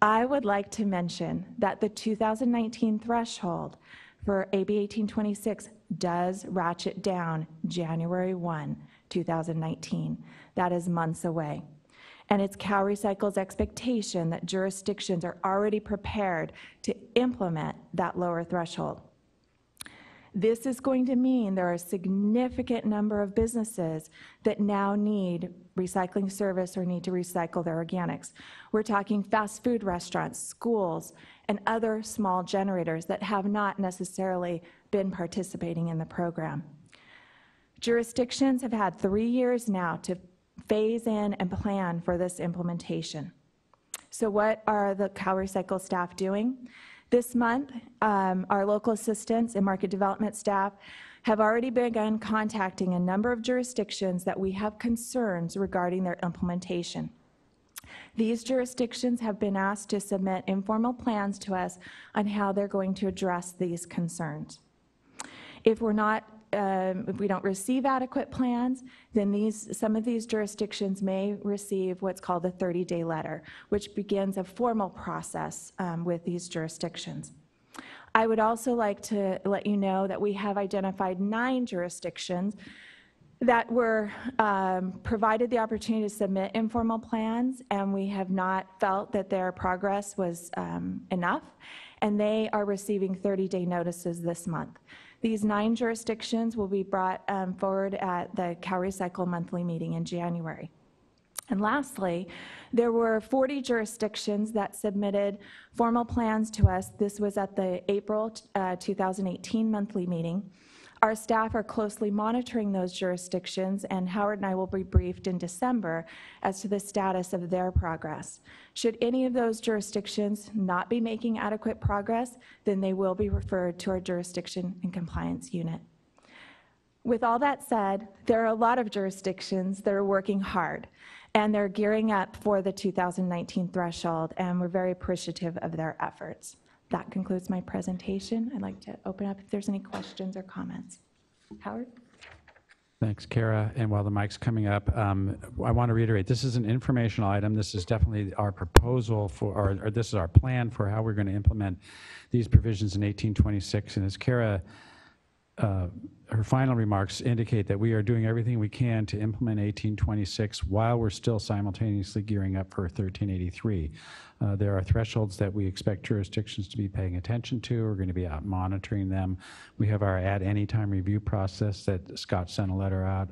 I would like to mention that the 2019 threshold for AB 1826 does ratchet down January 1, 2019. That is months away. And it's CalRecycle's expectation that jurisdictions are already prepared to implement that lower threshold. This is going to mean there are a significant number of businesses that now need recycling service or need to recycle their organics. We're talking fast food restaurants, schools, and other small generators that have not necessarily been participating in the program. Jurisdictions have had three years now to phase in and plan for this implementation. So what are the CalRecycle staff doing? This month, um, our local assistants and market development staff have already begun contacting a number of jurisdictions that we have concerns regarding their implementation. These jurisdictions have been asked to submit informal plans to us on how they're going to address these concerns. If we're not um, if we don't receive adequate plans, then these, some of these jurisdictions may receive what's called a 30-day letter, which begins a formal process um, with these jurisdictions. I would also like to let you know that we have identified nine jurisdictions that were um, provided the opportunity to submit informal plans, and we have not felt that their progress was um, enough, and they are receiving 30-day notices this month. These nine jurisdictions will be brought um, forward at the CalRecycle monthly meeting in January. And lastly, there were 40 jurisdictions that submitted formal plans to us. This was at the April uh, 2018 monthly meeting. Our staff are closely monitoring those jurisdictions, and Howard and I will be briefed in December as to the status of their progress. Should any of those jurisdictions not be making adequate progress, then they will be referred to our jurisdiction and compliance unit. With all that said, there are a lot of jurisdictions that are working hard, and they're gearing up for the 2019 threshold, and we're very appreciative of their efforts. That concludes my presentation. I'd like to open up if there's any questions or comments. Howard? Thanks, Kara. And while the mic's coming up, um, I want to reiterate, this is an informational item. This is definitely our proposal for, or, or this is our plan for how we're going to implement these provisions in 1826. And as Kara uh, her final remarks indicate that we are doing everything we can to implement 1826 while we're still simultaneously gearing up for 1383. Uh, there are thresholds that we expect jurisdictions to be paying attention to. We're going to be out monitoring them. We have our at any time review process that Scott sent a letter out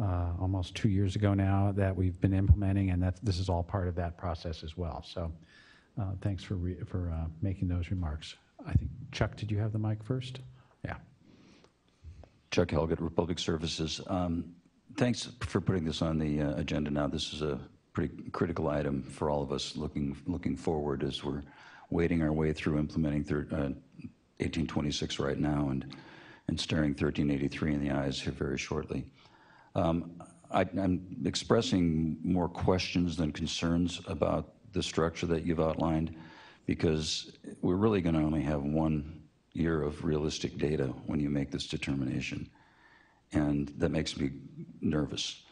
uh, almost two years ago now that we've been implementing, and that this is all part of that process as well. So uh, thanks for, for uh, making those remarks. I think, Chuck, did you have the mic first? Yeah. Chuck Helget, Republic Services. Um, thanks for putting this on the uh, agenda now. This is a pretty critical item for all of us looking looking forward as we're wading our way through implementing thir- uh, 1826 right now and and staring 1383 in the eyes here very shortly. Um, I'm expressing more questions than concerns about the structure that you've outlined because we're really going to only have one year of realistic data when you make this determination. And that makes me nervous.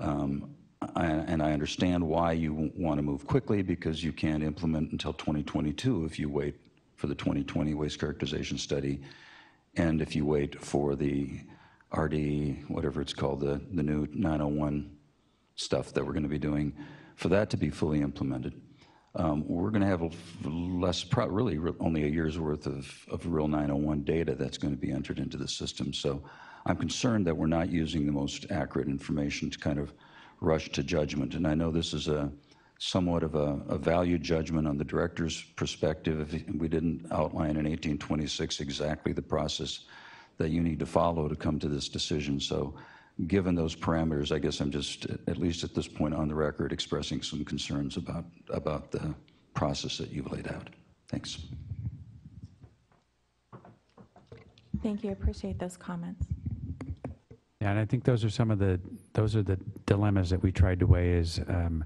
Um, I, and I understand why you want to move quickly because you can't implement until 2022 if you wait for the 2020 waste characterization study and if you wait for the RD, whatever it's called, the, the new 901 stuff that we're going to be doing, for that to be fully implemented. Um, we're going to have less, really, only a year's worth of, of real 901 data that's going to be entered into the system. So I'm concerned that we're not using the most accurate information to kind of rush to judgment. And I know this is a somewhat of a, a value judgment on the director's perspective. We didn't outline in 1826 exactly the process that you need to follow to come to this decision. So given those parameters, I guess I'm just, at least at this point on the record, expressing some concerns about, about the process that you've laid out. Thanks. Thank you, I appreciate those comments. Yeah, and I think those are some of the, those are the dilemmas that we tried to weigh is um,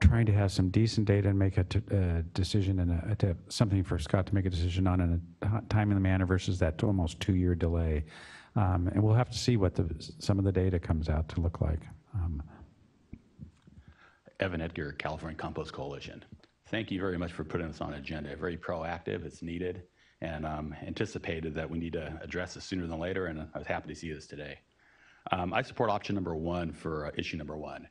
trying to have some decent data and make a t- uh, decision and a, to, something for Scott to make a decision on in a timely manner versus that almost two-year delay. Um, And we'll have to see what the, some of the data comes out to look like. Um, Evan Edgar, California Compost Coalition. Thank you very much for putting this on the agenda. Very proactive, it's needed, and um, anticipated that we need to address this sooner than later, and I was happy to see this today. Um, I support option number one for uh, issue number one.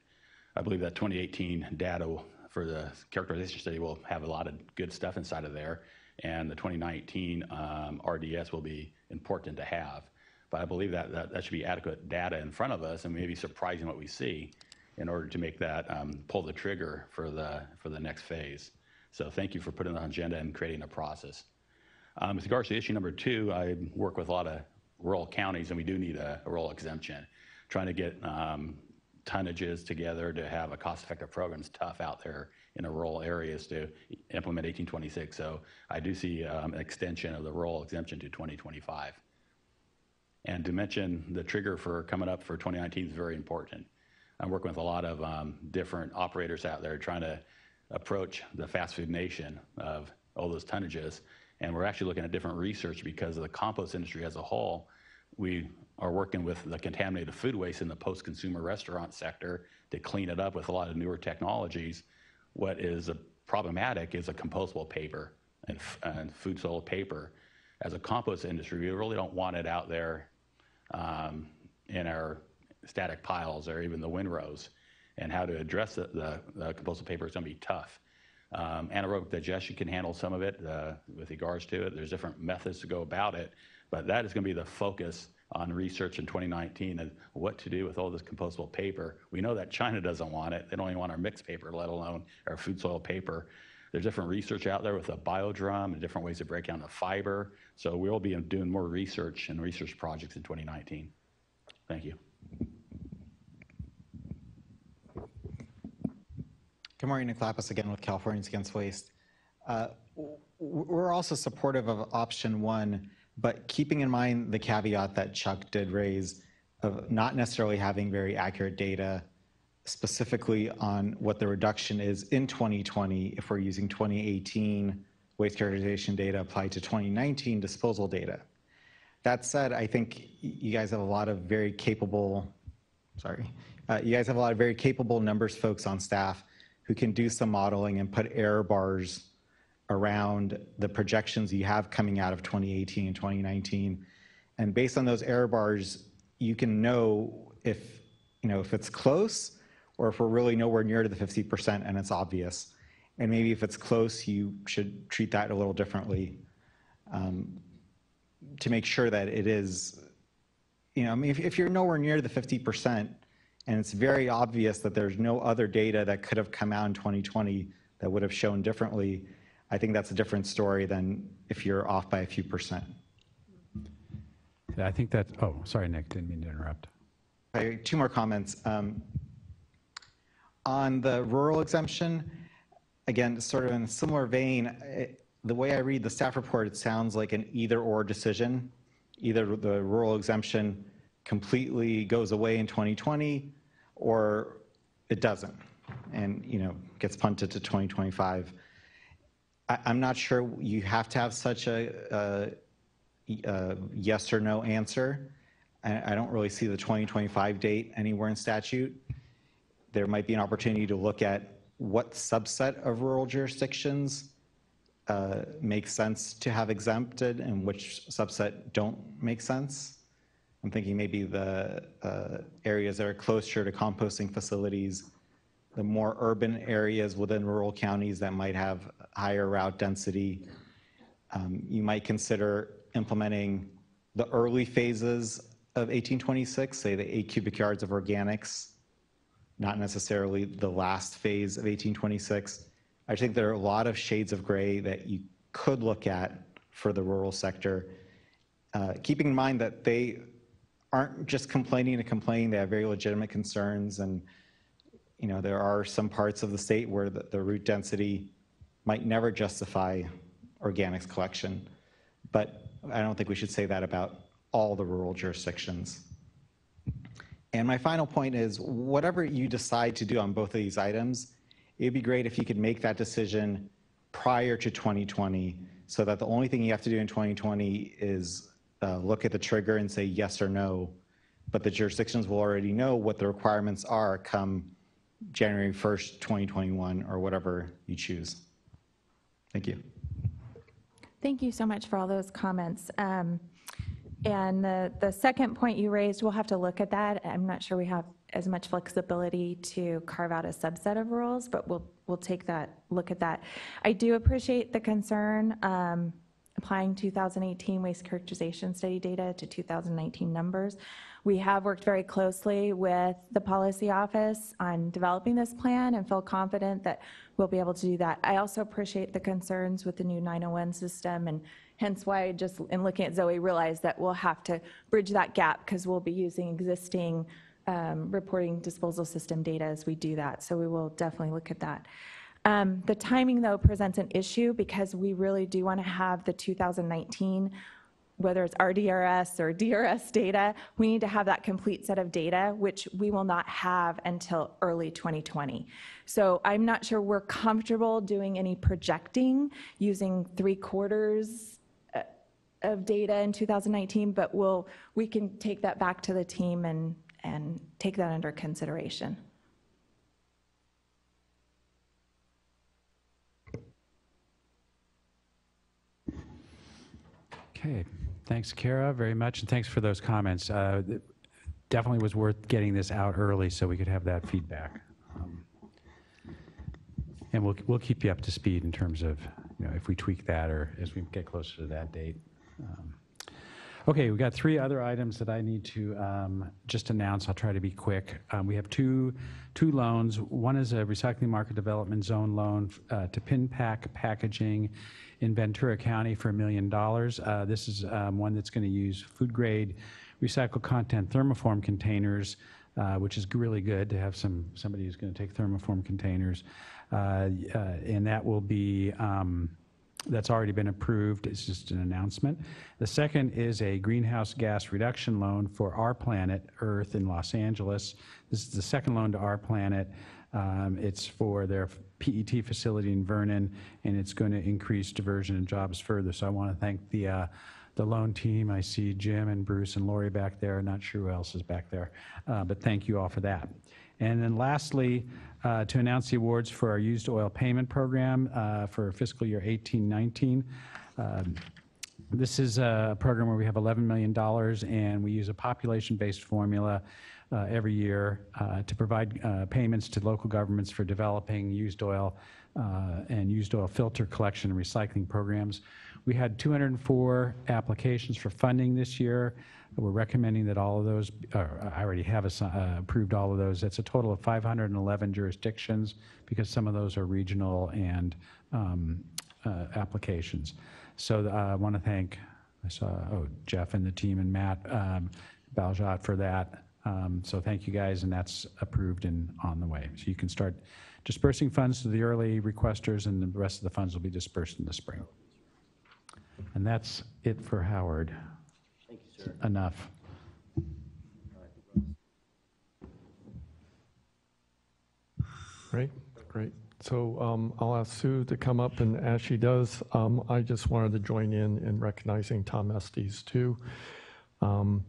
I believe that 2018 data for the characterization study will have a lot of good stuff inside of there, and the 2019 um, RDS will be important to have. But I believe that, that that should be adequate data in front of us, and maybe surprising what we see in order to make that um, pull the trigger for the for the next phase. So thank you for putting it on agenda and creating a process. Um, with regards to issue number two, I work with a lot of rural counties, and we do need a, a rural exemption. Trying to get um, tonnages together to have a cost-effective program is tough out there in the rural areas to implement 1826. So I do see um, an extension of the rural exemption to 2025. And to mention the trigger for coming up for 2019 is very important. I'm working with a lot of um, different operators out there trying to approach the fast food nation of all those tonnages. And we're actually looking at different research because of the compost industry as a whole. We are working with the contaminated food waste in the post-consumer restaurant sector to clean it up with a lot of newer technologies. What is problematic is a compostable paper and, and food soil paper. As a compost industry, we really don't want it out there um, in our static piles or even the windrows. And how to address the, the, the compostable paper is going to be tough. Um, anaerobic digestion can handle some of it uh, with regards to it. There's different methods to go about it, but that is going to be the focus on research in 2019 and what to do with all this compostable paper. We know that China doesn't want it. They don't even want our mixed paper, let alone our food soil paper. There's different research out there with a biodrum and different ways to break down the fiber. So we'll be doing more research and research projects in 2019. Thank you. Good morning, Nick again with Californians Against Waste. Uh, We're also supportive of option one, but keeping in mind the caveat that Chuck did raise of not necessarily having very accurate data specifically on what the reduction is in 2020 if we're using 2018 waste characterization data applied to 2019 disposal data. That said, I think you guys have a lot of very capable, sorry, uh, you guys have a lot of very capable numbers folks on staff who can do some modeling and put error bars around the projections you have coming out of 2018 and 2019. And based on those error bars, you can know if, you know, if it's close or if we're really nowhere near to the 50% and it's obvious. And maybe if it's close, you should treat that a little differently um, to make sure that it is, you know, I mean, if, if you're nowhere near the 50%, and it's very obvious that there's no other data that could have come out in 2020 that would have shown differently, I think that's a different story than if you're off by a few percent. Yeah, I think that, oh, sorry, Nick, didn't mean to interrupt. Two more comments. Um, On the rural exemption, again, sort of in a similar vein, it- the way I read the staff report, it sounds like an either-or decision. Either the rural exemption completely goes away in 2020, or it doesn't, and, you know, gets punted to 2025. I- I'm not sure you have to have such a a uh, yes or no answer. I I don't really see the 2025 date anywhere in statute. There might be an opportunity to look at what subset of rural jurisdictions uh, make sense to have exempted and which subset don't make sense. I'm thinking maybe the uh, areas that are closer to composting facilities the more urban areas within rural counties that might have higher route density. Um, You might consider implementing the early phases of 1826, say the eight cubic yards of organics, not necessarily the last phase of 1826. I think there are a lot of shades of gray that you could look at for the rural sector, uh, keeping in mind that they aren't just complaining to complain, they have very legitimate concerns, and, you know, there are some parts of the state where the, the route density might never justify organics collection, but I don't think we should say that about all the rural jurisdictions. And my final point is, whatever you decide to do on both of these items, it'd be great if you could make that decision prior to 2020, so that the only thing you have to do in 2020 is uh, look at the trigger and say yes or no, but the jurisdictions will already know what the requirements are come January 1st, 2021, or whatever you choose. Thank you. Thank you so much for all those comments. Um, And the, the second point you raised, we'll have to look at that. I'm not sure we have as much flexibility to carve out a subset of rules, but we'll, we'll take that, look at that. I do appreciate the concern, um, applying 2018 waste characterization study data to 2019 numbers. We have worked very closely with the policy office on developing this plan and feel confident that we'll be able to do that. I also appreciate the concerns with the new 901 system and hence why I just in looking at Zoe realized that we'll have to bridge that gap because we'll be using existing um, reporting disposal system data as we do that. So we will definitely look at that. Um, The timing, though, presents an issue because we really do want to have the 2019, whether it's RDRS or DRS data, we need to have that complete set of data, which we will not have until early 2020. So I'm not sure we're comfortable doing any projecting using three quarters of data in 2019, but we'll, we can take that back to the team and, and take that under consideration. Okay, thanks, Kara, very much, and thanks for those comments. Uh, it Definitely was worth getting this out early so we could have that feedback. Um, And we'll, we'll keep you up to speed in terms of, you know, if we tweak that or as we get closer to that date. Um, Okay, we've got three other items that I need to um, just announce. I'll try to be quick. Um, We have two, two loans. One is a recycling market development zone loan uh, to PinnPack Packaging in Ventura County for a million dollars. Uh, This is um, one that's going to use food-grade recycled content thermoform containers, uh, which is really good to have some, somebody who's going to take thermoform containers. Uh, uh, And that will be, um, that's already been approved, it's just an announcement. The second is a greenhouse gas reduction loan for rPlanet Earth in Los Angeles. This is the second loan to rPlanet. Um, It's for their PET facility in Vernon, and it's going to increase diversion and jobs further. So I want to thank the, uh, the loan team. I see Jim and Bruce and Lori back there, not sure who else is back there, Uh, but thank you all for that. And then lastly, uh, to announce the awards for our used oil payment program uh, for fiscal year 18-19. Um, This is a program where we have $11 million, and we use a population-based formula uh, every year uh, to provide uh, payments to local governments for developing used oil uh, and used oil filter collection and recycling programs. We had 204 applications for funding this year. We're recommending that all of those, I already have assi- uh, approved all of those. That's a total of 511 jurisdictions because some of those are regional and um, uh, applications. So uh, I want to thank, I saw, oh, Jeff and the team and Matt um, Baljat for that. Um, So thank you guys, and that's approved and on the way. So you can start dispersing funds to the early requesters, and the rest of the funds will be dispersed in the spring. And that's it for Howard. Enough. Great, great. So um, I'll ask Sue to come up, and as she does, um, I just wanted to join in in recognizing Tom Estes, too. Um,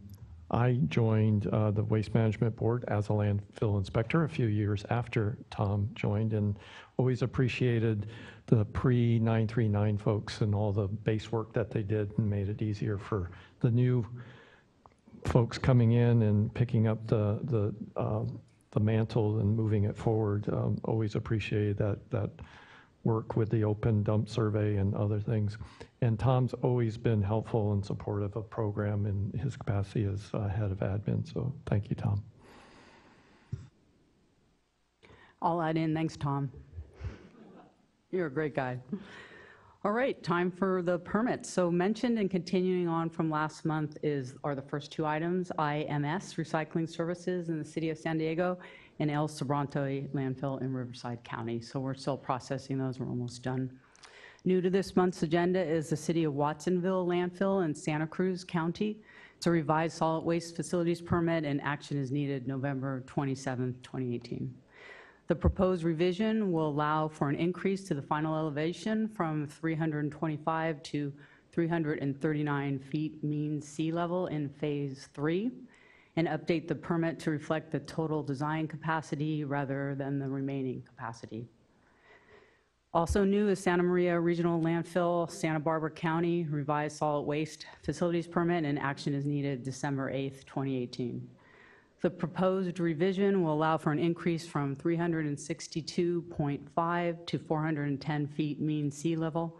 I joined uh, the Waste Management Board as a landfill inspector a few years after Tom joined, and always appreciated the pre-939 folks and all the base work that they did and made it easier for the new folks coming in and picking up the, the, uh, the mantle and moving it forward. Um, Always appreciated that, that work with the open dump survey and other things. And Tom's always been helpful and supportive of program in his capacity as uh, head of admin, so thank you, Tom. I'll add in, thanks, Tom. You're a great guy. All right, time for the permits. So mentioned and continuing on from last month is, are the first two items, IMS Recycling Services in the city of San Diego and El Sobrante Landfill in Riverside County. So we're still processing those, we're almost done. New to this month's agenda is the City of Watsonville landfill in Santa Cruz County. It's a revised solid waste facilities permit, and action is needed November 27, 2018. The proposed revision will allow for an increase to the final elevation from 325 to 339 feet mean sea level in Phase 3, and update the permit to reflect the total design capacity rather than the remaining capacity. Also new is Santa Maria Regional Landfill, Santa Barbara County revised solid waste facilities permit, and action is needed December 8th, 2018. The proposed revision will allow for an increase from 362.5 to 410 feet mean sea level,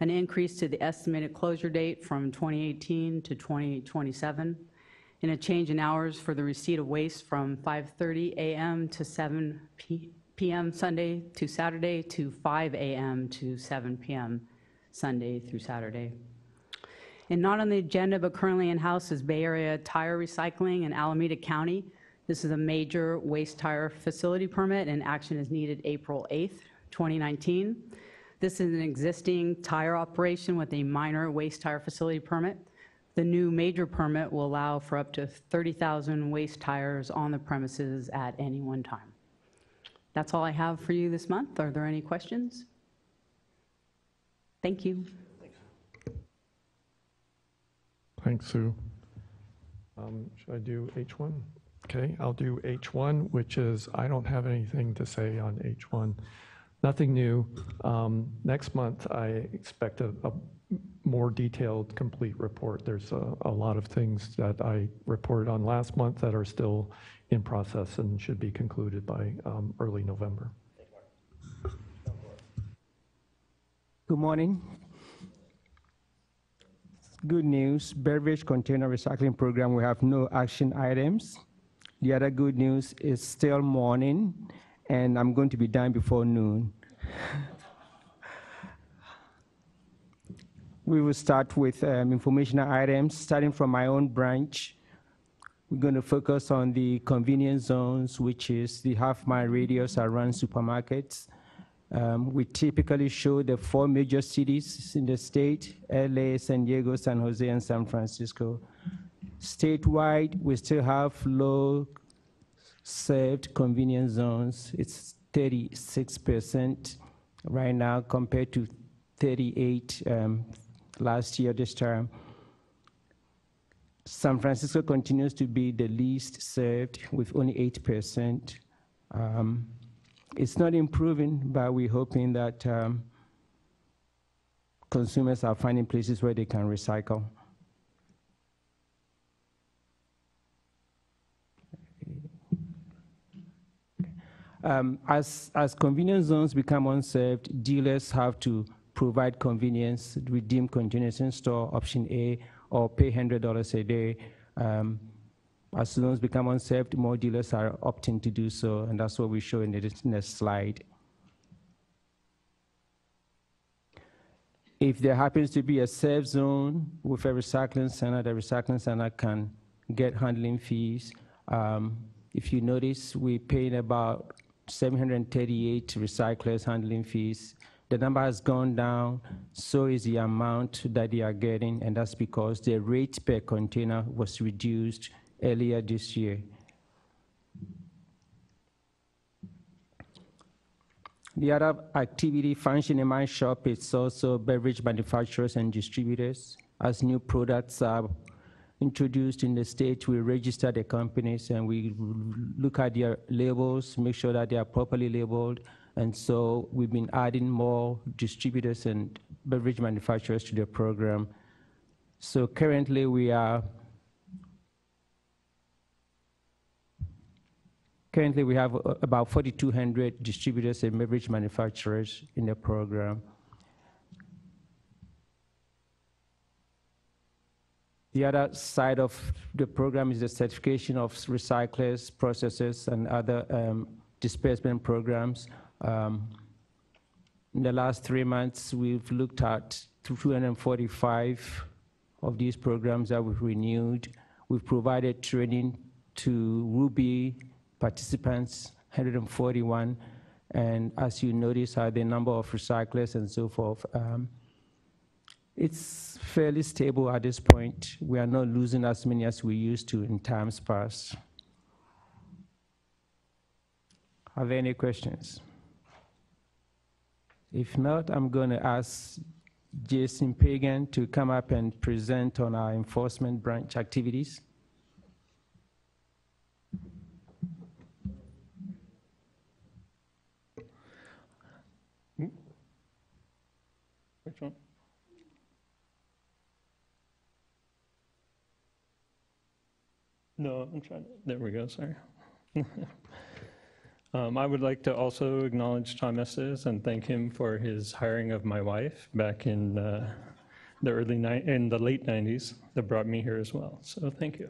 an increase to the estimated closure date from 2018 to 2027, and a change in hours for the receipt of waste from 5:30 a.m. to 7 p.m. Sunday to Saturday to 5 a.m. to 7 p.m. Sunday through Saturday. And not on the agenda, but currently in-house is Bay Area Tire Recycling in Alameda County. This is a major waste tire facility permit, and action is needed April 8th, 2019. This is an existing tire operation with a minor waste tire facility permit. The new major permit will allow for up to 30,000 waste tires on the premises at any one time. That's all I have for you this month. Are there any questions? Thank you. Thanks, Sue. Um, Should I do H1? Okay, I'll do H1, which is, I don't have anything to say on H1. Nothing new. Um, Next month, I expect a a more detailed, complete report. There's a a lot of things that I reported on last month that are still in process and should be concluded by um, early November. Good morning. Good news, beverage container recycling program, we have no action items. The other good news is still morning, and I'm going to be done before noon. We will start with um, informational items, starting from my own branch. We're going to focus on the convenience zones, which is the half-mile radius around supermarkets. Um, We typically show the four major cities in the state, LA, San Diego, San Jose, and San Francisco. Statewide, we still have low-served convenience zones. It's 36% right now compared to 38 um, last year this term. San Francisco continues to be the least served with only 8%. Um, It's not improving, but we're hoping that um, consumers are finding places where they can recycle. Um, As, as convenience zones become unserved, dealers have to provide convenience, redeem convenience in store, option A, or pay $100 a day. Um, As zones become unserved, more dealers are opting to do so, and that's what we show in the next slide. If there happens to be a served zone with a recycling center, the recycling center can get handling fees. Um, If you notice, we paid about 738 recyclers handling fees. The number has gone down, so is the amount that they are getting, and that's because the rate per container was reduced earlier this year. The other activity function in my shop is also beverage manufacturers and distributors. As new products are introduced in the state, we register the companies and we look at their labels, make sure that they are properly labeled. And so we've been adding more distributors and beverage manufacturers to the program. So currently we are Currently, we have uh, about 4,200 distributors and beverage manufacturers in the program. The other side of the program is the certification of recyclers, processors, and other um, disbursement programs. Um, in the last three months, we've looked at 245 of these programs that we've renewed. We've provided training to Ruby participants, 141, and as you notice, are the number of recyclers and so forth. Um, it's fairly stable at this point. We are not losing as many as we used to in times past. Are there any questions? If not, I'm going to ask Jason Pagan to come up and present on our enforcement branch activities. No, I'm trying to, there we go, sorry. Um, I would like to also acknowledge Tom Estes and thank him for his hiring of my wife back in uh, the early, ni- in the late 90s that brought me here as well. So thank you.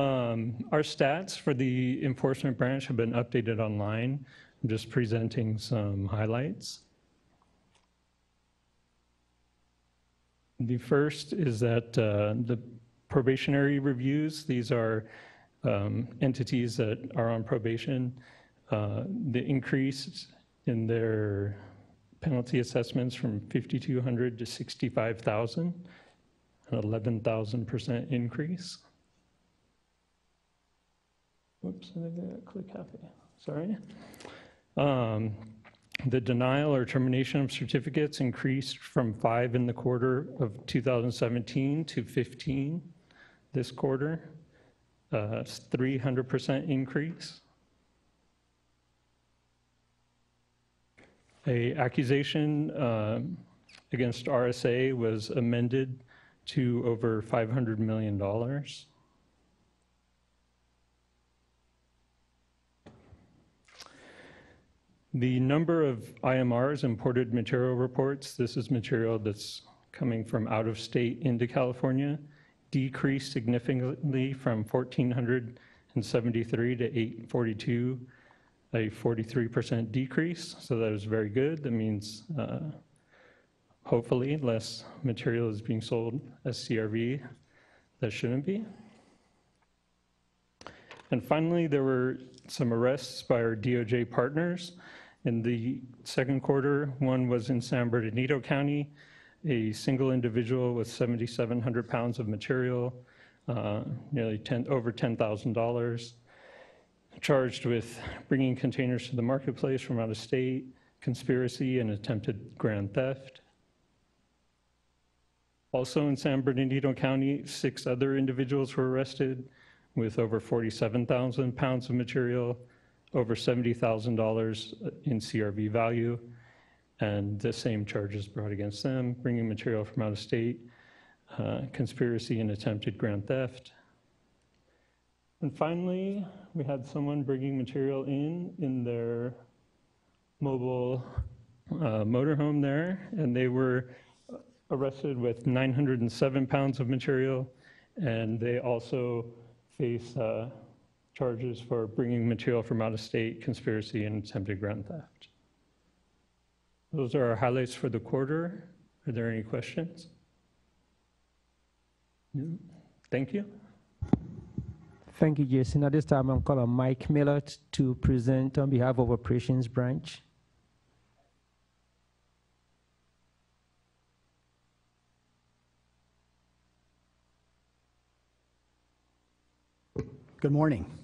Um, Our stats for the enforcement branch have been updated online. I'm just presenting some highlights. The first is that uh, the probationary reviews, these are um, entities that are on probation, uh, the increase in their penalty assessments from 5,200 to 65,000, an 11,000% increase. Whoops, I think I click happy, sorry. Um, The denial or termination of certificates increased from five in the quarter of 2017 to 15 this quarter. Uh, it's 300% increase. A accusation um, against RSA was amended to over $500 million. The number of IMRs, imported material reports, this is material that's coming from out of state into California, decreased significantly from 1,473 to 842, a 43% decrease. So that is very good. That means uh, hopefully less material is being sold as CRV that shouldn't be. And finally, there were some arrests by our DOJ partners. In the second quarter, one was in San Bernardino County, a single individual with 7,700 pounds of material, uh, nearly 10, over $10,000, charged with bringing containers to the marketplace from out of state, conspiracy, and attempted grand theft. Also in San Bernardino County, six other individuals were arrested with over 47,000 pounds of material, over $70,000 in CRV value, and the same charges brought against them, bringing material from out of state, uh, conspiracy and attempted grand theft. And finally, we had someone bringing material in, in their mobile uh, motorhome there, and they were arrested with 907 pounds of material, and they also face uh, charges for bringing material from out of state, conspiracy, and attempted grand theft. Those are our highlights for the quarter. Are there any questions? No? Thank you. Thank you, Jason. At this time, I'm calling Mike Miller to present on behalf of Operations Branch. Good morning.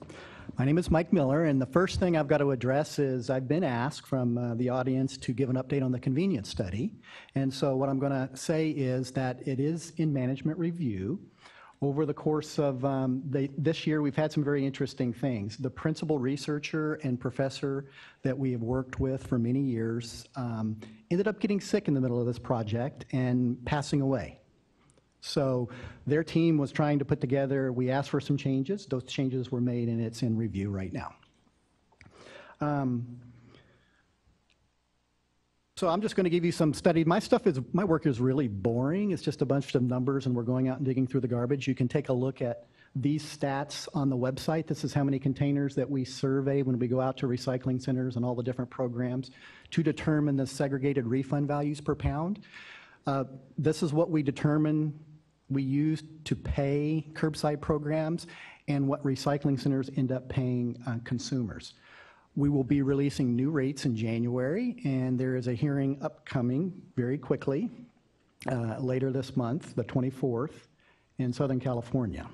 My name is Mike Miller, and the first thing I've got to address is I've been asked from uh, the audience to give an update on the convenience study. And so what I'm going to say is that it is in management review. Over the course of um, the, this year, we've had some very interesting things. The principal researcher and professor that we have worked with for many years um, ended up getting sick in the middle of this project and passing away. So their team was trying to put together, we asked for some changes. Those changes were made, and it's in review right now. Um, So I'm just going to give you some study. My stuff is, my work is really boring. It's just a bunch of numbers, and we're going out and digging through the garbage. You can take a look at these stats on the website. This is how many containers that we survey when we go out to recycling centers and all the different programs to determine the segregated refund values per pound. Uh, This is what we determine we use to pay curbside programs and what recycling centers end up paying uh, consumers. We will be releasing new rates in January, and there is a hearing upcoming very quickly, uh, later this month, the 24th, in Southern California.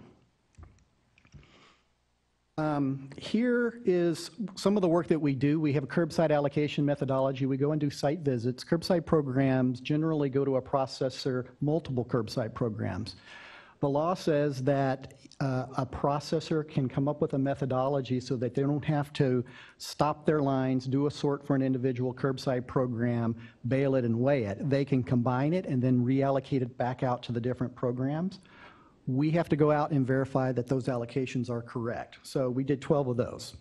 Um, Here is some of the work that we do. We have a curbside allocation methodology. We go and do site visits. Curbside programs generally go to a processor, multiple curbside programs. The law says that uh, a processor can come up with a methodology so that they don't have to stop their lines, do a sort for an individual curbside program, bail it and weigh it. They can combine it and then reallocate it back out to the different programs. We have to go out and verify that those allocations are correct. So we did 12 of those.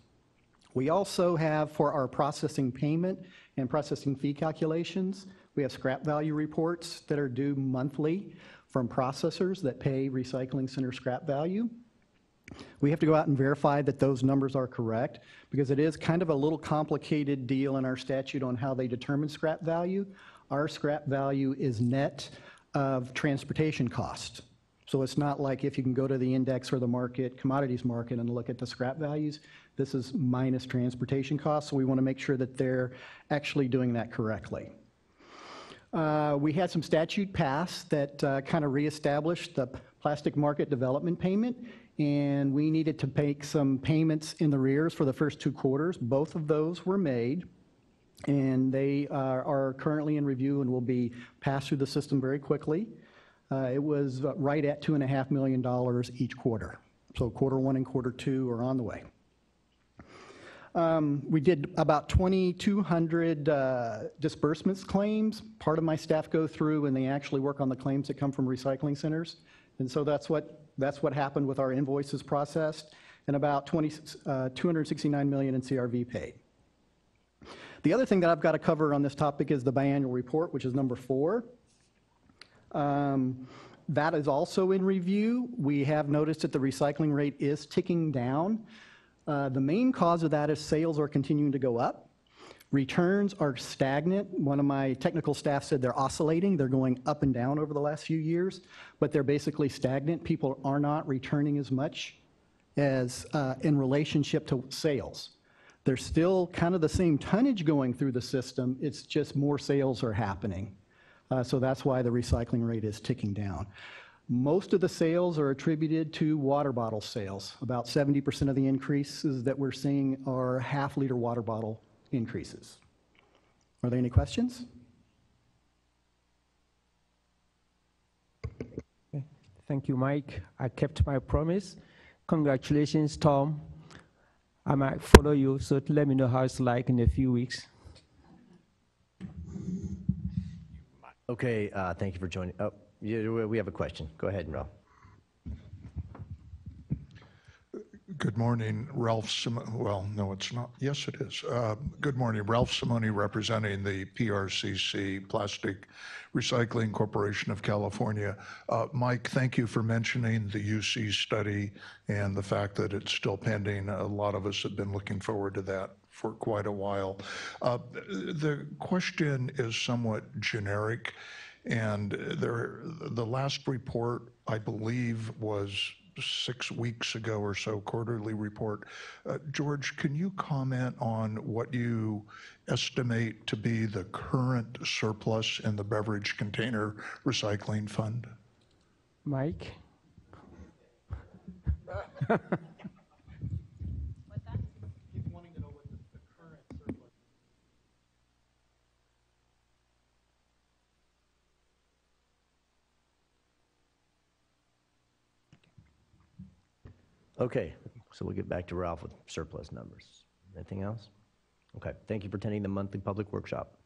We also have for our processing payment and processing fee calculations, we have scrap value reports that are due monthly from processors that pay recycling center scrap value. We have to go out and verify that those numbers are correct because it is kind of a little complicated deal in our statute on how they determine scrap value. Our scrap value is net of transportation cost. So it's not like if you can go to the index or the market, commodities market, and look at the scrap values. This is minus transportation costs, so we want to make sure that they're actually doing that correctly. Uh, We had some statute passed that kind of reestablished the plastic market development payment, and we needed to make some payments in the rears for the first two quarters. Both of those were made, and they are are currently in review and will be passed through the system very quickly. Uh, It was right at $2.5 million each quarter. So quarter one and quarter two are on the way. Um, We did about 2,200 uh, disbursements claims. Part of my staff go through and they actually work on the claims that come from recycling centers. And so that's what, that's what happened with our invoices processed, and about 20, uh, 269 million in CRV paid. The other thing that I've got to cover on this topic is the biannual report, which is number four. Um, That is also in review. We have noticed that the recycling rate is ticking down. Uh, The main cause of that is sales are continuing to go up. Returns are stagnant. One of my technical staff said they're oscillating. They're going up and down over the last few years, but they're basically stagnant. People are not returning as much as uh, in relationship to sales. There's still kind of the same tonnage going through the system. It's just more sales are happening. Uh, So that's why the recycling rate is ticking down. Most of the sales are attributed to water bottle sales. About 70% of the increases that we're seeing are half-liter water bottle increases. Are there any questions? Thank you, Mike. I kept my promise. Congratulations, Tom. I might follow you, so let me know how it's like in a few weeks. Okay, uh, thank you for joining. Oh, yeah, we- have a question. Go ahead, Ralph. Good morning, Ralph Simon, well, no, it's not, yes, it is. Uh, Good morning, Ralph Simoni, representing the PRCC, Plastic Recycling Corporation of California. Uh, Mike, thank you for mentioning the UC study and the fact that it's still pending. A lot of us have been looking forward to that for quite a while. Uh, The question is somewhat generic, and there, the last report, I believe, was six weeks ago or so, quarterly report. Uh, George, can you comment on what you estimate to be the current surplus in the beverage container recycling fund? Mike? Okay, so we'll get back to Ralph with surplus numbers. Anything else? Okay, thank you for attending the monthly public workshop.